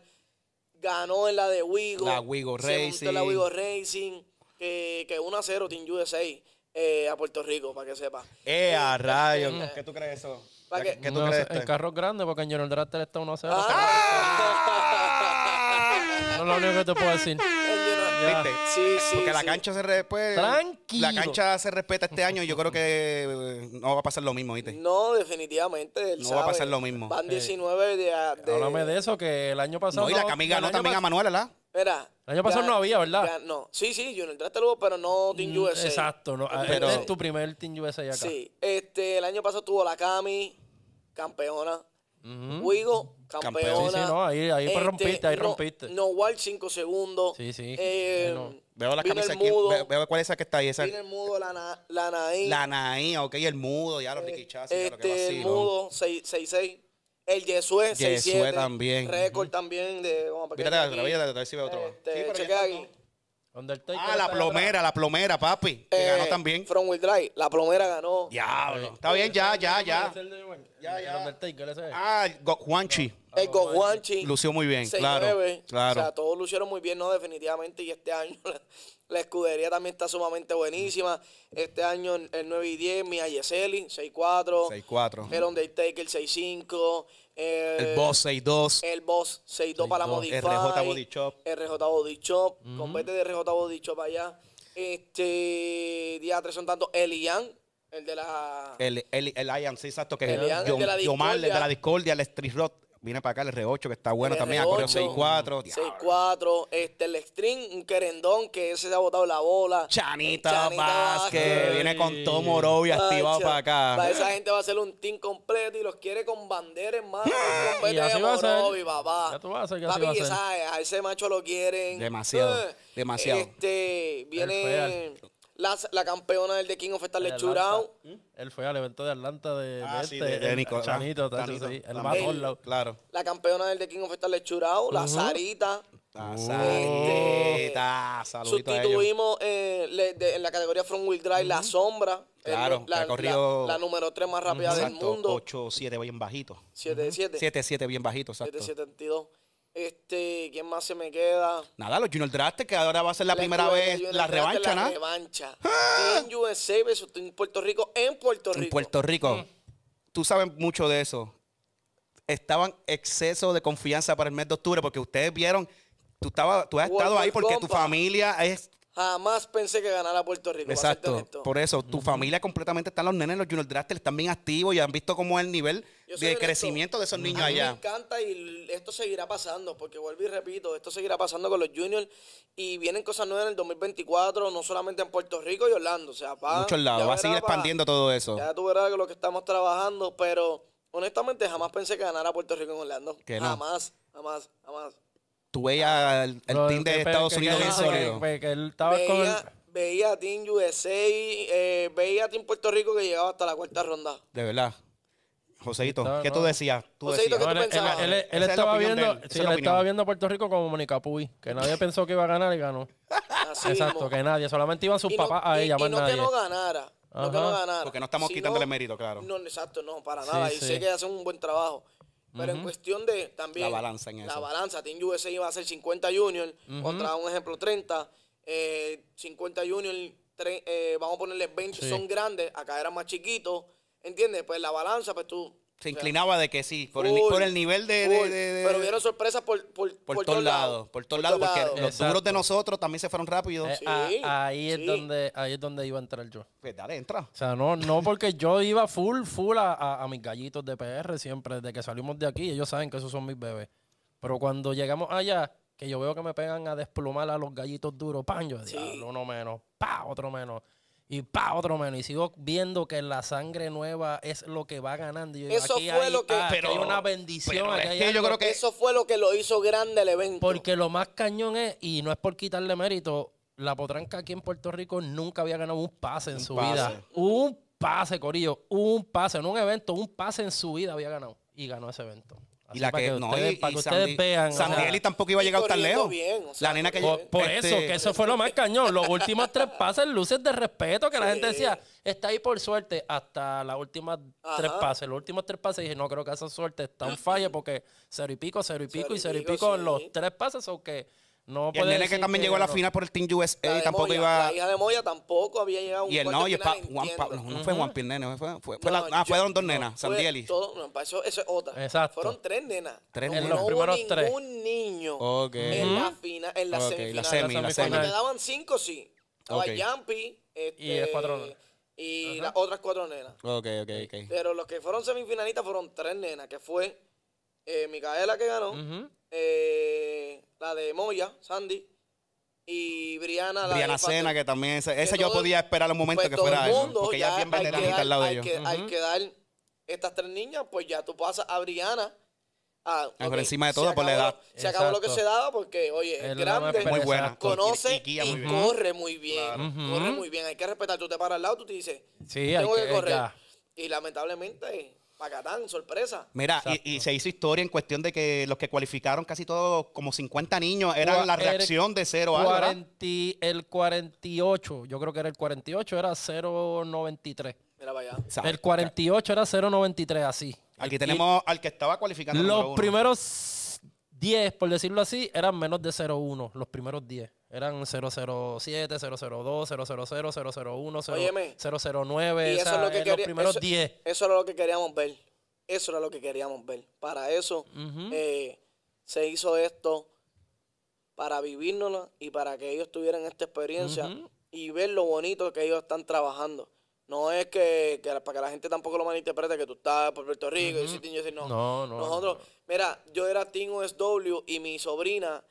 ganó en la de Wigo. La Wigo en la Racing. Wigo Racing. Que, que 1 a 0 Team USA eh, a Puerto Rico, para que sepa. ¡Eh, a rayos! ¿Qué tú crees eso? ¿Para ¿Qué, qué? tú No crees sé, de en esto? carros grandes, porque en Junior Drafter está 1 a 0. Ah. No es lo único que te puedo decir. Ya. ¿Viste? Sí, sí. Porque la sí. cancha se re- pues, Tranquilo. La cancha se respeta este año y yo creo que eh, no va a pasar lo mismo, ¿viste? No, definitivamente. él No va a pasar lo mismo. Van 19 de. de Háblame de eso, que el año pasado. No, y la no- Cami el ganó año también a Manuel, ¿verdad? Mira. El año pasado no había, ¿verdad? ga- No. Sí, sí, Junior Draft luego, pero no Team USA. Mm, Exacto, no, Pero- este es tu primer Team USA acá. Sí. Este, el año pasado tuvo la Cami, campeona. Wigo, campeona. Sí, sí, no, ahí- ahí pues rompiste, ahí no- rompiste. No, Wall 5 segundos. Sí, sí. Eh, Bueno. Veo la camisa aquí. Veo, veo cuál es esa que está ahí. Esa, vino el mudo, la, la Naí. la Naí, ok, el mudo, ya los Ricky Chassis, ya lo Este, el mudo, 6-6. El Yesue, 6-7. Yesue también. Récord también de. Vamos a Fíjate, ver la aquí. vida, a ver si Ah, la plomera, la plomera, papi. Que Eh, ganó también. From Wheel Drive, la plomera ganó. Diablo. Está bien, ya, ya, ya. Ya, el ya. Ah, Go- Juanchi. El Gojuanchi. Lució muy bien, 6-9. claro. Claro. O sea, todos lucieron muy bien, ¿no? Definitivamente. Y este año la, la escudería también está sumamente buenísima. Este año el 9 y 10, Mia Yeseli, 6-4. 6-4. El Undertaker, 6-5. Eh, El Boss 6-2. El Boss 6-2 para la 6-2. Modify. RJ Body Shop. RJ Body Shop. Compete de RJ Body Shop allá. Este. Día 3 son tantos. Elian, el de la. El, el, el Ian, sí, exacto. Que El Ian, el Yom- de la Yomar, el de discordia. la Discordia, el Street Rod. Viene para acá el R8, que está bueno el también. Ha corrido R8, 6-4. Diablo. 6-4. Este, el string, un querendón que ese se ha botado la bola. Chanita, Chanita Vázquez. Vázquez. Viene con todo Morovi activado para acá. Para esa gente va a ser un team completo y los quiere con bandera en mano. con Y así va a ser. Papá. Ya tú vas a ser que así Papi, va a ser. esa- a ese macho lo quieren. Demasiado, Eh, demasiado. Este, viene feal. la, la campeona del The King of Star De Shootout. Atlanta. Él fue al evento de Atlanta de, Ah, de sí, este, de- de el Nico, Chanito, ah, tacho, Chanito, sí, el más. Claro. La campeona del The King of Star Shootout. La Sarita. Ah, Este, Sarita, saludito a ellos. Sustituimos eh, le- de- en la categoría Front Wheel Drive la sombra. el- Claro, que la, ha corrido- la, la número 3 más rápida del Exacto, mundo. 8-7 bien bajito. 7-7. 7-7 bien bajito, exacto. 7-72. Este, ¿quién más se me queda? Nada, los Junior Draft, que ahora va a ser la, primera vez la revancha, La ¿no? revancha. Team USA versus Team Puerto Rico en Puerto Rico. En Puerto Rico. Tú sabes mucho de eso. Estaban exceso de confianza para el mes de octubre porque ustedes vieron, tú, estaba, tú has estado ahí porque tu familia es... Jamás pensé que ganara Puerto Rico. Exacto. Por eso, tu familia completamente están los nenes, los Junior Draft están bien activos y han visto cómo es el nivel de honesto. crecimiento de esos niños a mí Me allá. encanta y esto seguirá pasando, porque vuelvo y repito, esto seguirá pasando con los juniors y vienen cosas nuevas en el 2024, no solamente en Puerto Rico y Orlando, o sea, pa, Muchos lados. Va a seguir expandiendo todo eso. Ya tú verás que lo que estamos trabajando, pero honestamente jamás pensé que ganara Puerto Rico en Orlando. Que no. Jamás, jamás, jamás. Tú veías el, team de que- Estados que- Unidos que bien sólido. que- que él estaba con el- Veía, veía a Team USA, eh, veía a Team Puerto Rico que llegaba hasta la cuarta ronda. De verdad. Joseito, Está, ¿qué tú no. decías? Tú Joseito, decías. ¿qué No, tú él, él- pensabas? él- él Esa es la estaba opinión de viendo, él, esa sí, es la él estaba opinión. viendo a Puerto Rico como Mónica Puy, que nadie pensó que iba a ganar y ganó. Así Exacto, mismo. que nadie, solamente iban sus Y no- papás a y- ella, y más no nadie. que no ganara. No que no Ajá. ganara. Porque no estamos quitándole mérito, claro. No, exacto, no, para Sí, nada. Y sí. sé que hacen un buen trabajo. Pero en cuestión de también. La balanza en La eso. balanza. Team USA iba a ser 50 Junior contra un ejemplo 30. eh, 50 Junior, tre- eh, vamos a ponerle 20 Sí. son grandes. Acá eran más chiquitos. ¿Entiendes? Pues la balanza, pues tú. Se inclinaba de que sí, por, el, por el nivel de... de- full. de- de- Pero vieron sorpresas por, por, por, todos lados, por todos lados, porque los Exacto. duros de nosotros también se fueron rápido. Eh, Sí, a- ahí, es sí. donde, ahí es donde iba a entrar yo. Pues dale, entra. O sea, no, no porque yo iba full, full a, a- a mis gallitos de PR siempre, desde que salimos de aquí, ellos saben que esos son mis bebés. Pero cuando llegamos allá, que yo veo que me pegan a desplumar a los gallitos duros, pan, yo Sí. diablo, uno menos, pa, otro menos, y pa, otro menos. Y sigo viendo que la sangre nueva es lo que va ganando. Y yo digo, Eso aquí fue hay- lo que- ah, aquí Pero- hay una bendición. pero aquí es hay que yo creo que- Eso fue lo que lo hizo grande el evento. porque lo más cañón es, y no es por quitarle mérito, la potranca aquí en Puerto Rico nunca había ganado un pase en Un su pase. vida. Un pase, Corillo. Un pase, no un evento, un pase en su vida había ganado. Y ganó ese evento. Así Y la para que, que no, ustedes- y, para que ustedes Sandy, vean, o sea, Sandieli tampoco iba a llegar tan lejos. bien, o sea, la nena que Por, por este, eso, que eso fue lo más cañón. Los últimos tres pases, luces de respeto, que la gente decía, está ahí por suerte, hasta las últimas tres pases. Los últimos tres pases dije, no creo que esa suerte está un falle porque cero y pico, cero y pico Cero y y cero y pico, pico en los tres pases, o que no Y el nene que también llegó a la no. final por el Team USA La tampoco Moya, iba. La hija de Moya tampoco había llegado a un Y el no, y pa- final, Juan Pa- entiendo. no, fue Juan Pirnene, fue, fue, fue No, la- ah, yo- fueron dos no, nenas, fue Sandieli. todo- no, para eso, eso es otra. Exacto. Fueron tres nenas. Tres nenas. no En los hubo primeros tres. ningún niño Ok. en la final, en la Ok, la semifinal. semi, la Cuando semi. quedaban cinco, sí. Estaba Ok. Yampi, este, Y es cuatro nenas. y las otras cuatro nenas. Ok, ok, ok. Pero los que fueron semifinalistas fueron tres nenas, que fue eh, Micaela que ganó, eh, la de Moya, Sandy, y Briana, la Briana de Cena, que también, esa, esa yo todo- podía esperar un momento pues que fuera eso, mundo, porque ella es ya bien hay que veteranita dar- al lado de hay ellos. que- Hay que dar estas tres niñas, pues ya tú pasas a Briana. Ah, por ok, encima de se todo, por la acabó edad. lo- Se acabó lo que se daba porque, oye, es, Es grande, Muy buena. Conoce Y- y guía y, muy bien. corre muy bien. Corre muy bien. Hay que respetar. Tú te paras al lado, tú te dices, Sí, hay tengo que, que- correr. ya. Y lamentablemente, Pacatán, sorpresa. Mira, y, y se hizo historia en cuestión de que los que cualificaron casi todos, como 50 niños, eran Cua- la el reacción de cero a algo, ¿verdad? 40 el 48, yo creo que era el 48, era 0.93. Mira para allá. O sea, El 48 era 0.93, así. Aquí tenemos al que estaba cualificando. Los primeros 10, por decirlo así, eran menos de 0.1. Los primeros 10. Eran 007, 002, 000, 001, 0, Óyeme. 009. Y o eso sea, es lo que en los quería- primeros eso- 10. Eso era lo que queríamos ver. Eso era lo que queríamos ver. Para eso eh, se hizo esto, para vivírnoslo y para que ellos tuvieran esta experiencia y ver lo bonito que ellos están trabajando. No es que, que para que la gente tampoco lo malinterprete que tú estás por Puerto Rico y yo soy Team USA, no. No, no, Nosotros, mira, yo era Team USW y mi sobrina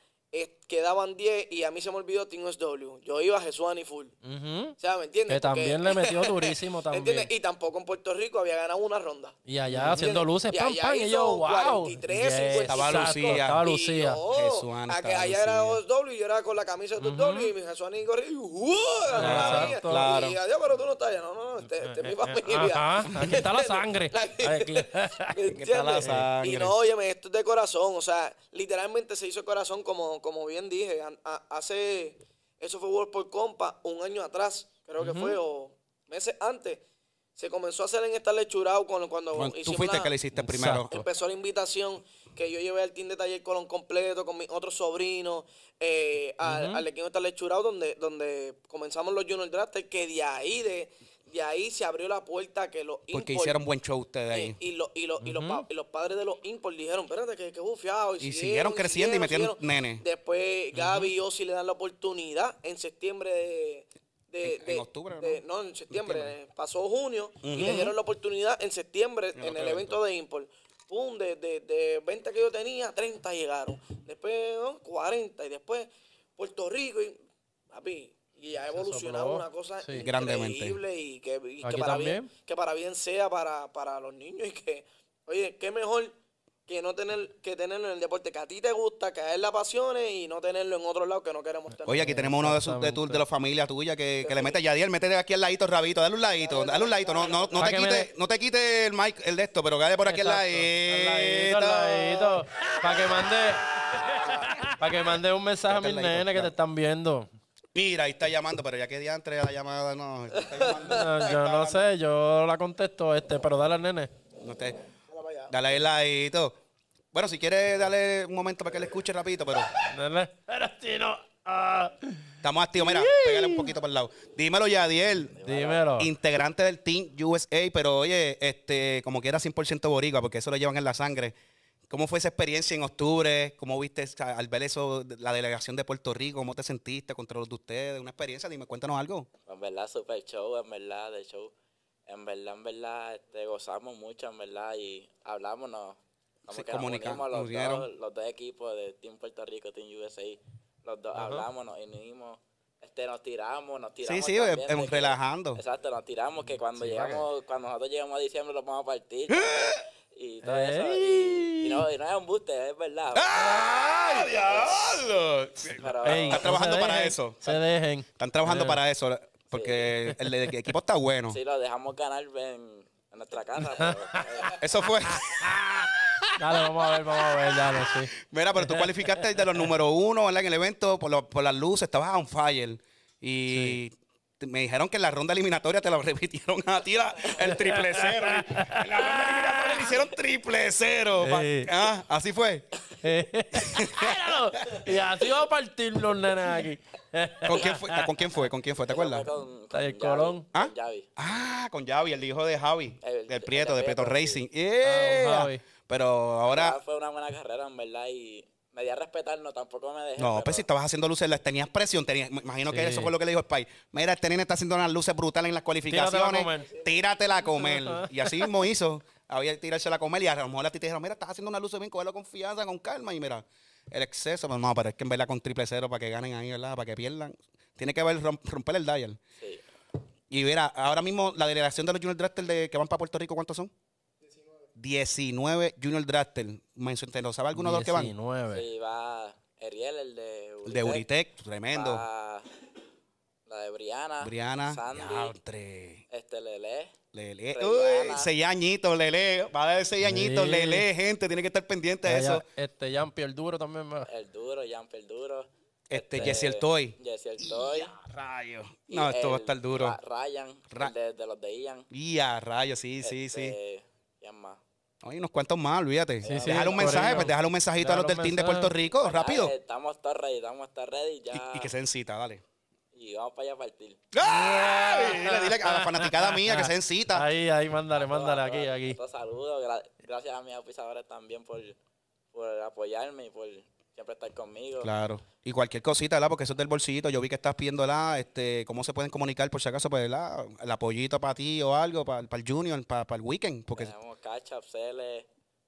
eh, quedaban 10 y a mí se me olvidó Team USW. Yo iba a Jesuani full. Ujú. O sea, ¿me entiendes? Que también le metió durísimo también. ¿Entiendes? Y tampoco en Puerto Rico había ganado una ronda. Y allá haciendo luces, Y pam, pam, y yo, wow. 43, Yes, 55. Estaba exacto, Lucía. Estaba Y Lucía. yo, Jesuana estaba allá era Lucía. 2W y yo era con la camisa de 2W y mi Jesuani y corrí. y, ¡uh! Exacto. Claro. Y adiós, pero tú no estás allá. No, no, no, este, este es mi familia. Ajá, aquí está la sangre. Aquí. Está la sangre. Y no, óyeme, esto es de corazón. O sea, literalmente se hizo corazón, como, como bien dije. a- hace. Eso fue World por Compa un año atrás, creo que fue, o meses antes. Se comenzó a hacer en esta lechurao cuando, cuando tú fuiste la- que le hiciste primero. Exacto. empezó la invitación que yo llevé al team de taller Colón completo con mis otros sobrinos eh, al, al equipo de lechurao donde, donde comenzamos los Junior Drafters que de ahí de, de ahí se abrió la puerta que los Porque import- hicieron buen show ustedes eh, ahí. y, lo- y, lo- y los, pa- y los padres de los import dijeron, espérate, que, que bufiado. Y siguieron creciendo y metiendo nenes. Después Gaby y Ozzy le dan la oportunidad en septiembre de... de- En- octubre, ¿no? de- no, en septiembre. eh, Pasó junio y le dieron la oportunidad en septiembre en el evento de import. Pum, de, de, de 20 que yo tenía, 30 llegaron. Después ¿no? 40 y después Puerto Rico y... Papi, y ha evolucionado una cosa Sí. Grandemente. increíble y que, y que Aquí para también. bien que para bien sea para, para los niños y que, oye, qué mejor que no tener que tenerlo en el deporte que a ti te gusta, que a él apasione y no tenerlo en otro lado que no queremos tener. Oye, aquí tenemos uno de sus de, tu, de la familia tuya que, que le mete Yadiel, métete aquí al ladito, rabito, dale un ladito, dale un ladito, no, no, no te quite, no te quite el mic, el de esto, pero dale por aquí al ladito. Para que mande. Para que mande un mensaje a mis ladito, nenes que te están viendo. Mira, ahí está llamando, pero ya que diantre la llamada, no. está llamando. No, yo no sé, yo la contesto, este, pero dale al nene. No te- dale ahí ladito. Bueno, si quieres, dale un momento para que le escuche rapidito, pero Dale. Pero si no. ah. estamos activos. Mira, pégale un poquito para el lado. Dímelo, Yadiel. Dímelo. Integrante del Team USA, pero oye, este, como quiera 100% boricua, porque eso lo llevan en la sangre. ¿Cómo fue esa experiencia en octubre? ¿Cómo viste al ver eso, de- la delegación de Puerto Rico? ¿Cómo te sentiste contra los de ustedes? Una experiencia, dime, cuéntanos algo. En verdad, super show, en verdad, de show. En verdad, en verdad, este, gozamos mucho, en verdad, y hablamos, nos, Sí, que nos comunica- unimos nos los dos, los dos equipos de Team Puerto Rico, Team USA. Los dos hablamos, nos unimos, este, nos tiramos, nos tiramos. sí, también em- que- relajando. Exacto, nos tiramos que cuando Sí, llegamos, cuando nosotros llegamos a diciembre los vamos a partir. y todo eso. Y, y no, y no es un buste, es verdad. ¡Ay, diablo! Pero, Ey, Están trabajando se para dejen, eso. Se dejen. Están trabajando para eso, porque el, el equipo está bueno. sí, lo dejamos ganar en, en nuestra casa. pero, eh, Eso fue. Dale, vamos a ver, vamos a ver, dale, sí. Mira, pero tú cualificaste de los número uno, ¿verdad? En el evento, por, lo- por las luces, estabas on fire. Y me dijeron que en la ronda eliminatoria te lo repitieron a ti la- el triple cero. En la ronda eliminatoria le hicieron triple cero. Ah, así fue. Míralo. y así va a partir los nenes aquí. ¿Con quién fue? ¿Con quién fue? ¿Con quién fue? ¿Te acuerdas? Con, el Colón. ¿Ah? con Yavi. Ah, con Javi, el hijo de Javi, El- del Prieto, de de Prieto Prieto, Racing. sí. Yeah. Ah, Javi. Pero ahora, Ah, Fue una buena carrera, en verdad, y me di a respetar, no, tampoco me dejé. no, pero pues si estabas haciendo luces, las- tenías presión, tenías, me imagino que Sí. eso fue lo que le dijo Spy. Mira, este nene está haciendo unas luces brutales en las cualificaciones. comer. Tíratela a comer. y así mismo hizo. Había que tirársela a comer y a lo mejor a ti te dijeron, mira, estás haciendo unas luces bien, cógelo con confianza, con calma. Y mira, el exceso, pues no, pero es que en verdad con triple cero para que ganen ahí, ¿verdad? Para que pierdan. Tiene que rom- romper el dial. Sí. Y mira, ahora mismo la delegación de los Junior Drafter de, que van para Puerto Rico, ¿cuántos son? 19 Junior Drafter. ¿Te lo sabe alguno de los que van? 19. Sí, va Eriel, el de El de Uritec, tremendo. Va la de Briana. Briana. Sandy. Este Lele. Lele. Uy, seis añitos, Lele. Va a dar seis añitos, Sí. Lele, gente. Tiene que estar pendiente de eso. Este Yampi, el duro también. me- El duro, Jamper el duro. Este, Jesse el Toy. Jesse el Toy. Rayos. y No, esto va a el estar duro. Ra- Ryan, Ra- el de, de los de Ian. Y a rayos, sí, sí, sí. Este, ¿Quién más? Hay unos cuantos más, olvídate. Sí, sí, déjale un mensaje, pues déjale un mensajito a los del un team de mensaje. Puerto Rico, rápido. Estamos todos ready, estamos todos ready ya. Y, y que se den cita, dale. Y vamos para allá a partir. ¡Ah! Dile, dile a la fanaticada mía que se den cita. Ahí, ahí, mándale, mándale, aquí, aquí. saludos. gra- gracias a mis auspiciadores también por, por apoyarme y por siempre estar conmigo. Claro. Y cualquier cosita, ¿verdad? Porque eso es del bolsillito. Yo vi que estás pidiendo, ¿verdad? Este, ¿Cómo se pueden comunicar por si acaso, pues, ¿verdad? El apoyito para ti o algo, para, para el Junior, para, para el weekend. Porque Tenemos Catchup,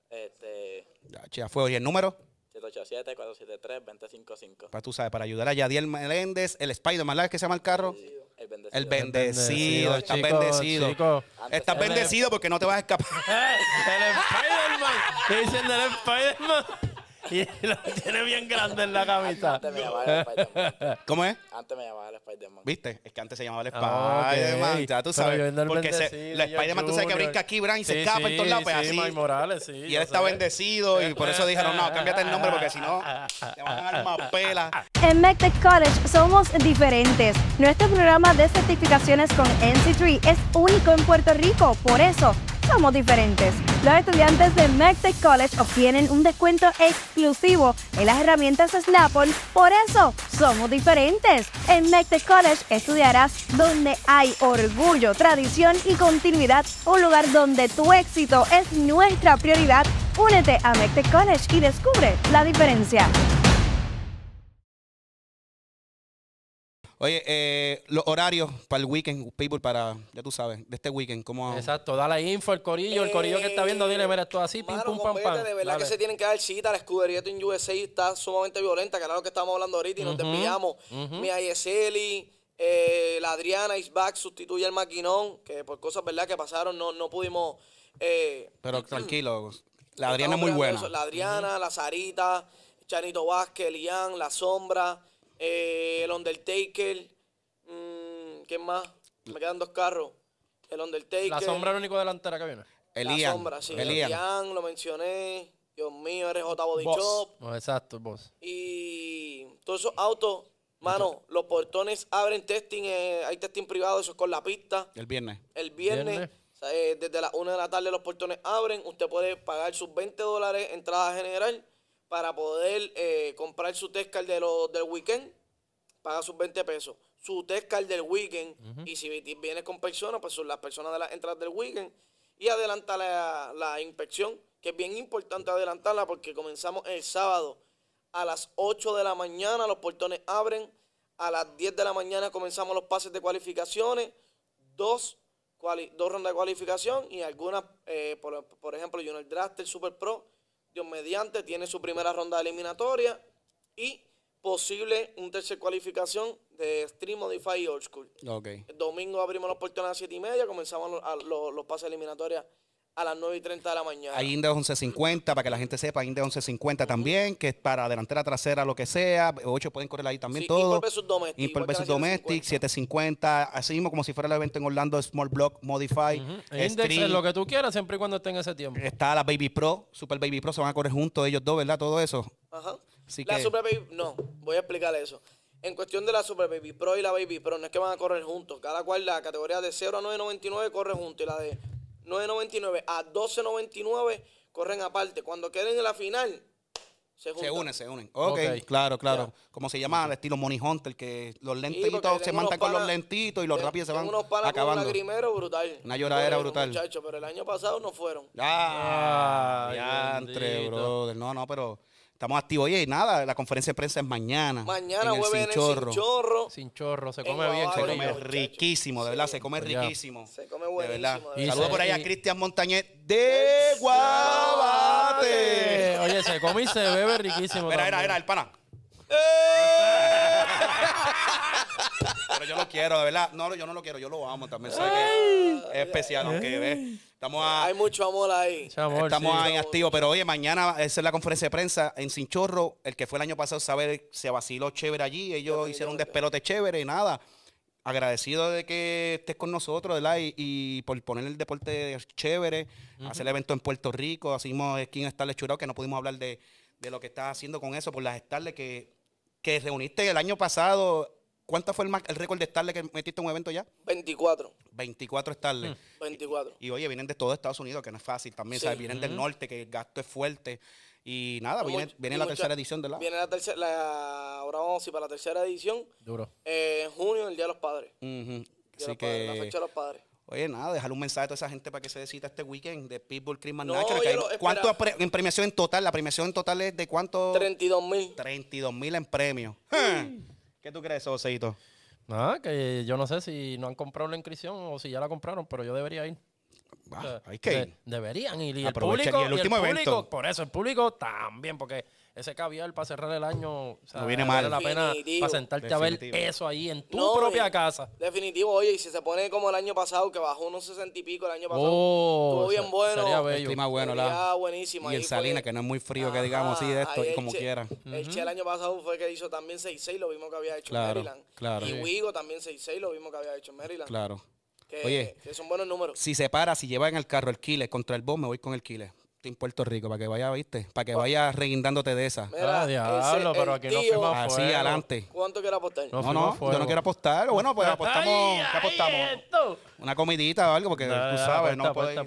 este, ya, ya fue. Oye, el número, 787-473-255. para tú sabes, para ayudar a Yadiel Meléndez, el Spider-Man, ¿verdad? que se llama el carro? El bendecido. El bendecido, estás bendecido. Estás bendecido porque no te vas a escapar. el Spider-Man. Dicen el Spider-man. Y lo tiene bien grande en la camisa. Antes me llamaba el Spider-Man. ¿Cómo es? Antes me llamaba el Spider-Man. ¿Viste? Es que antes se llamaba el Ah. Spider-Man. Ya tú Pero sabes. Porque se, la Spider-Man, tú sabes que brinca aquí, Brian, y se Sí, escapa en todos lados, pues sí, así. Morales, sí. Y él está bendecido y por eso dijeron, no, cámbiate el nombre porque si no, te van a dar más pela. En MECTEC College somos diferentes. Nuestro programa de certificaciones con NC3 es único en Puerto Rico, por eso somos diferentes. Los estudiantes de MECTEC College obtienen un descuento exclusivo en las herramientas Snap-on, por eso somos diferentes. En MECTEC College estudiarás donde hay orgullo, tradición y continuidad, un lugar donde tu éxito es nuestra prioridad. Únete a MECTEC College y descubre la diferencia. Oye, eh, los horarios para el weekend, people, para, ya tú sabes, de este weekend, ¿cómo? Exacto, dale info al corillo, el corillo que está viendo, dile, mira, esto así, pim, pum, pam, pam. De verdad Dale. que se tienen que dar cita. La escudería en USA está sumamente violenta, que era lo que estábamos hablando ahorita y nos desviamos. Mi Ayeseli, eh, la Adriana is back, sustituye al maquinón, que por cosas verdad que pasaron no, no pudimos. eh, Pero tranquilo, la Adriana es muy buena. eso. La Adriana, la Sarita, Chanito Vázquez, Lian, La Sombra, eh, el Undertaker. mm, ¿Quién más? Me quedan dos carros. El Undertaker. La sombra es el único delantera que viene. La Elian, sombra, sí. Elian. Elian, lo mencioné. Dios mío, RJ Body Boss. Shop. No, exacto, boss. Y todos esos autos, mano, los portones abren testing, eh, hay testing privado, eso es con la pista. El viernes. El viernes, Viernes. o sea, eh, desde las 1 de la tarde los portones abren. Usted puede pagar sus 20 dólares entrada general para poder eh, comprar su Tescar de del weekend. Paga sus 20 pesos. Su Tescar del weekend. Y si vi- viene con personas, pues son las personas de las entradas del weekend. Y adelanta la, la inspección, que es bien importante adelantarla porque comenzamos el sábado a las 8 de la mañana. Los portones abren. A las 10 de la mañana comenzamos los pases de cualificaciones. Dos cuali- dos rondas de cualificación y algunas, eh, por, por ejemplo, Junior Drafter Super Pro, Dios mediante, tiene su primera ronda de eliminatoria y posible un tercer cualificación de Stream Modify y Old School. Ok. El domingo abrimos los portones a las 7 y media, comenzamos los, a- los- los pases eliminatorios a las 9 y 30 de la mañana. Hay Index 1150, para que la gente sepa, Index 1150 también, que es para delantera, trasera, lo que sea. Ocho pueden correr ahí también Sí, todo. Import versus Domestic, Import versus Domestic, 750. Así mismo como si fuera el evento en Orlando, Small Block, Modify. Index Street. es lo que tú quieras, siempre y cuando esté en ese tiempo. Está la Baby Pro, Super Baby Pro, se van a correr juntos ellos dos, ¿verdad? Todo eso. Ajá. Así la que- Super Baby, no, voy a explicar eso. En cuestión de la Super Baby Pro y la Baby Pro, no es que van a correr juntos. Cada cual, la categoría de 0 a 9.99 corre juntos y la de 9.99 a 12.99 corren aparte. Cuando queden en la final, se juntan. Se unen, se unen. Ok, Ok. claro, claro. Como se llama, al estilo Money Hunter, que los lentitos se mantan con los lentitos y los rápidos se van unos acabando. un lagrimero brutal. Una lloradera brutal. Muchachos, pero el año pasado no fueron. Ah, diantre, bendito. brother. No, no, pero estamos activos. Oye, y nada, la conferencia de prensa es mañana. Mañana en el jueves Cinchorro. Cinchorro. Sin chorro, se En come bien, Se come riquísimo, de verdad, se come Pues riquísimo. Se come buenísimo. de. Saludos por ahí a Cristian Montañez de Guabate. Eh, Oye, se come y se bebe riquísimo. Mira, mira, también. mira, el pana. Pero yo lo quiero, de verdad. No, yo no lo quiero, yo lo amo también. ¿sabes qué? Es especial, aunque ve. Estamos a, Hay mucho amor ahí. Amor, Estamos sí. ahí activos, pero oye, mañana esa es la conferencia de prensa en Cinchorro. El que fue el año pasado, sabe, se vaciló chévere allí. Ellos hicieron un despelote chévere y nada. Agradecido de que estés con nosotros, ¿verdad? Y, y por poner el deporte chévere, hacer el evento en Puerto Rico. Hicimos Skin Starlet Churao, que no pudimos hablar de, de lo que estás haciendo con eso, por las Starlet que, que reuniste el año pasado. ¿Cuánto fue el, récord de Starlet que metiste en un evento ya? 24. 24 Starlet. 24. Y oye, vienen de todo Estados Unidos, que no es fácil también, Sí. ¿sabes? Vienen del norte, que el gasto es fuerte. Y nada, viene, Mucho- viene y la mucha- tercera edición de la. Viene la tercera, la, ahora vamos a ir para la tercera edición. Duro. eh, en junio, el Día de los Padres. Día de Así los padres, la que, fecha de los padres. oye, nada, dejar un mensaje a toda esa gente para que se decida este weekend de Pitbull Christmas No, que hay- lo- espera. ¿Cuánto pre- en premiación en total? La premiación en total es de cuánto? 32 mil. 32 mil en premios. ¿Qué tú crees, Oseito? Nada, que yo no sé si no han comprado la inscripción o si ya la compraron, pero yo debería ir. Hay que de- ir. deberían ir. Y el Aprovechen. público, Y el último público, evento. Por eso, el público también, porque ese caviar para cerrar el año, o sea, No viene vale mal. la pena Definitivo. para sentarte a ver eso ahí en tu No, propia casa. Definitivo, oye, y si se pone como el año pasado, que bajó unos 60 y pico el año pasado. Oh, estuvo bien se- bueno. sería El bello. clima bueno, la. buenísimo. Y el Salina, que no es muy frío, que digamos así de esto, y como el Che- quiera. El Che el año pasado fue que hizo también 6-6, lo mismo que había hecho Claro, en Maryland. claro. Y Sí. Wigo también 6-6, lo mismo que había hecho en Maryland. Claro. Que, Oye. que son buenos números. Si se para, si lleva en el carro el Kile contra el Boss, me voy con el Kile. En Puerto Rico, para que vaya, ¿viste? Para que vaya reguindándote de esa. Mira, Ah, diablo, pero el aquí no fuimos Así, fuego. adelante. ¿Cuánto quiere apostar? No. No, no, yo no quiero apostar. Bueno, pues apostamos. Ay, ¿Qué apostamos? Una comidita o algo, porque Dale, tú sabes, no apuesta.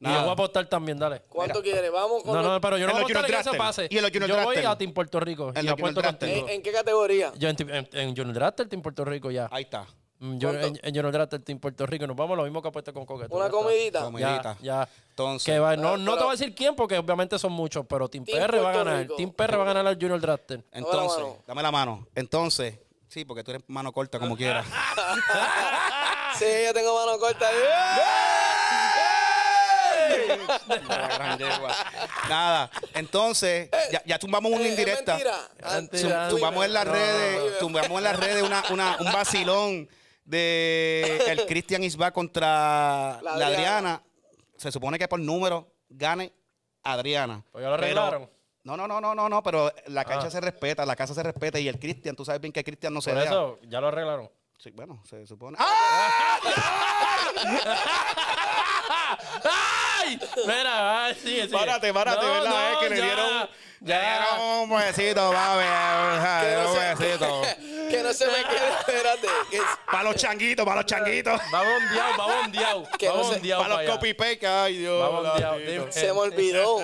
Y yo voy a apostar también, dale. ¿Cuánto quiere? Vamos con No, no, pero yo no voy a apostar ese Drafter. pase. ¿Y Junior Yo voy a Team Puerto Rico En y apuesto contigo. ¿En, en qué categoría? Yo en, en, en Junior Drafter, Team Puerto Rico ya. Ahí está. Mm, Yo, ¿Cuánto? en, en Junior Drafter, Team Puerto Rico. Nos vamos lo mismo que apuesta con Coqueto. ¿Una comidita? Comidita. Ya, ya. Entonces, Que va- no, Ah, no te voy a decir quién, porque obviamente son muchos, pero Team, Team PR va a ganar. Rico. Team PR va a ganar al Junior Drafter. entonces, dame la mano. Entonces, sí, porque tú eres mano corta como quieras. Sí, yo tengo mano corta. Nada, entonces, ya, ya tumbamos una Eh, indirecta. Mentira. Ah, Mentira. Tum- Tumbamos en las No, redes, tumbamos en las redes una, una- un vacilón de el Christian Isba contra La la, Adriana. Adriana. Se supone que por número gane Adriana. Pues ya lo arreglaron. no, no, no, no, no, no, pero la cancha Ah. se respeta, la casa se respeta y el Christian, tú sabes bien que Christian no se Por deja. eso, ya lo arreglaron. Sí, bueno, se supone. ¡Ah! ¡Ay! Mira, ay, sigue, sigue. Párate, párate, No, ¿verdad? no, es que le ya, dieron, le Ya. dieron un besito, papi. Que no, Un besito. Que no se me quede, espérate. que- Para los changuitos, para los changuitos. Va bondeado, va bondeado. Que Va no se- bondeado Para los paste, ay Dios. Va bondeado. se me olvidó.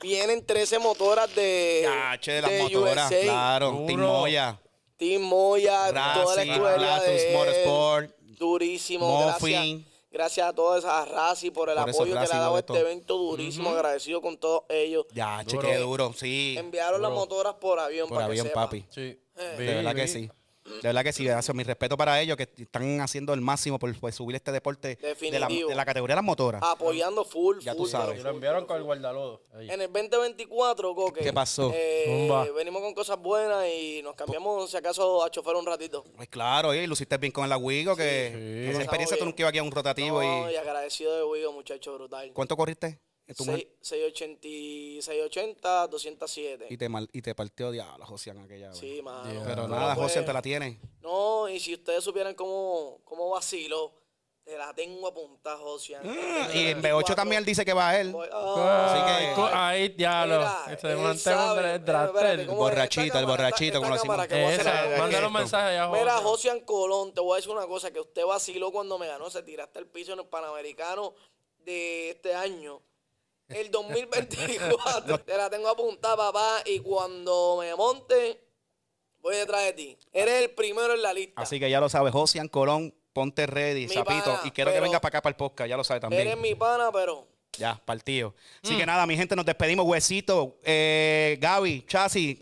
Vienen 13 motoras de, Ya, che, de las motoras, USA. claro. Duro. Team Moya, Team Moya, toda la escuela de Motorsport. durísimo. Muffin. Gracias, gracias a todas esas Razi por el Por eso apoyo que le ha dado a este evento durísimo. Agradecido con todos ellos. Ya, che, Duro. qué duro, sí. Enviaron las motoras por avión Por para avión, que sepa. papi. Sí. Eh. De verdad que sí. De verdad que sí, eso, mi respeto para ellos que están haciendo el máximo por, por subir este deporte de la, Definitivo. de la categoría de las motoras. Apoyando full, Ya tú sabes. Y lo enviaron con el guardalodo. Ahí. En el 2024, Coque. ¿Qué pasó? eh, venimos con cosas buenas y nos cambiamos, si acaso, a chofer un ratito. Pues claro, y luciste bien con el Aguigo, que Sí. esa experiencia tú nunca ibas aquí a un rotativo. No, y y agradecido de Wigo, muchacho, brutal. ¿Cuánto corriste? En tu Seis- 680, 680, 207. Y te, mal- y te partió diablo, Josian, aquella vez. Sí, mano. Pero No, nada, pues, Josian te la tiene. No, y si ustedes supieran cómo, cómo vacilo, te la tengo apuntada, Josian. Ah, Y en B8 también él dice que va a él. Voy- Así Ay, que- co- ahí, diablo. Sabe. el. Borrachito, el borrachito, esta- como lo algo. mándale un mensaje a Mira, José. Josian Colón, te voy a decir una cosa, que usted vaciló cuando me ganó, se tiraste al piso en el Panamericano de este año. El 2024, te la tengo apuntada, papá, y cuando me monte, voy detrás de ti. Eres el primero en la lista. Así que ya lo sabes, Josian Colón, ponte ready, Mi Zapito. pana, y quiero que vengas para acá para el podcast, ya lo sabes también. Eres mi pana, pero Ya, partido. Así Mm. que nada, mi gente, nos despedimos. Huesito, eh, Gaby, Chasi,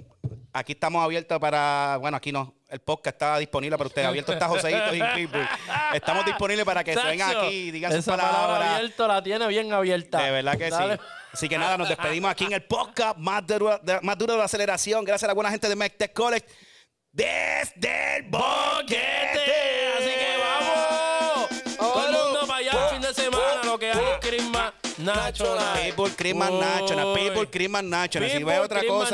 aquí estamos abiertos para. Bueno, aquí no. El podcast está disponible para ustedes. Abierto está Joseito y Pitbull. Estamos disponibles para que se vengan aquí y digan sus Esa palabra palabras. abierto la tiene bien abierta. De verdad que Dale. sí. Así que nada, nos despedimos aquí en el podcast más duro de, más duro de la aceleración. Gracias a la buena gente de McTech College. Desde el boquete. Así que vamos. Todo el mundo para allá el fin de semana. Lo que hay es Christmas National. People Christmas National. People Christmas National. Si People ve otra cosa.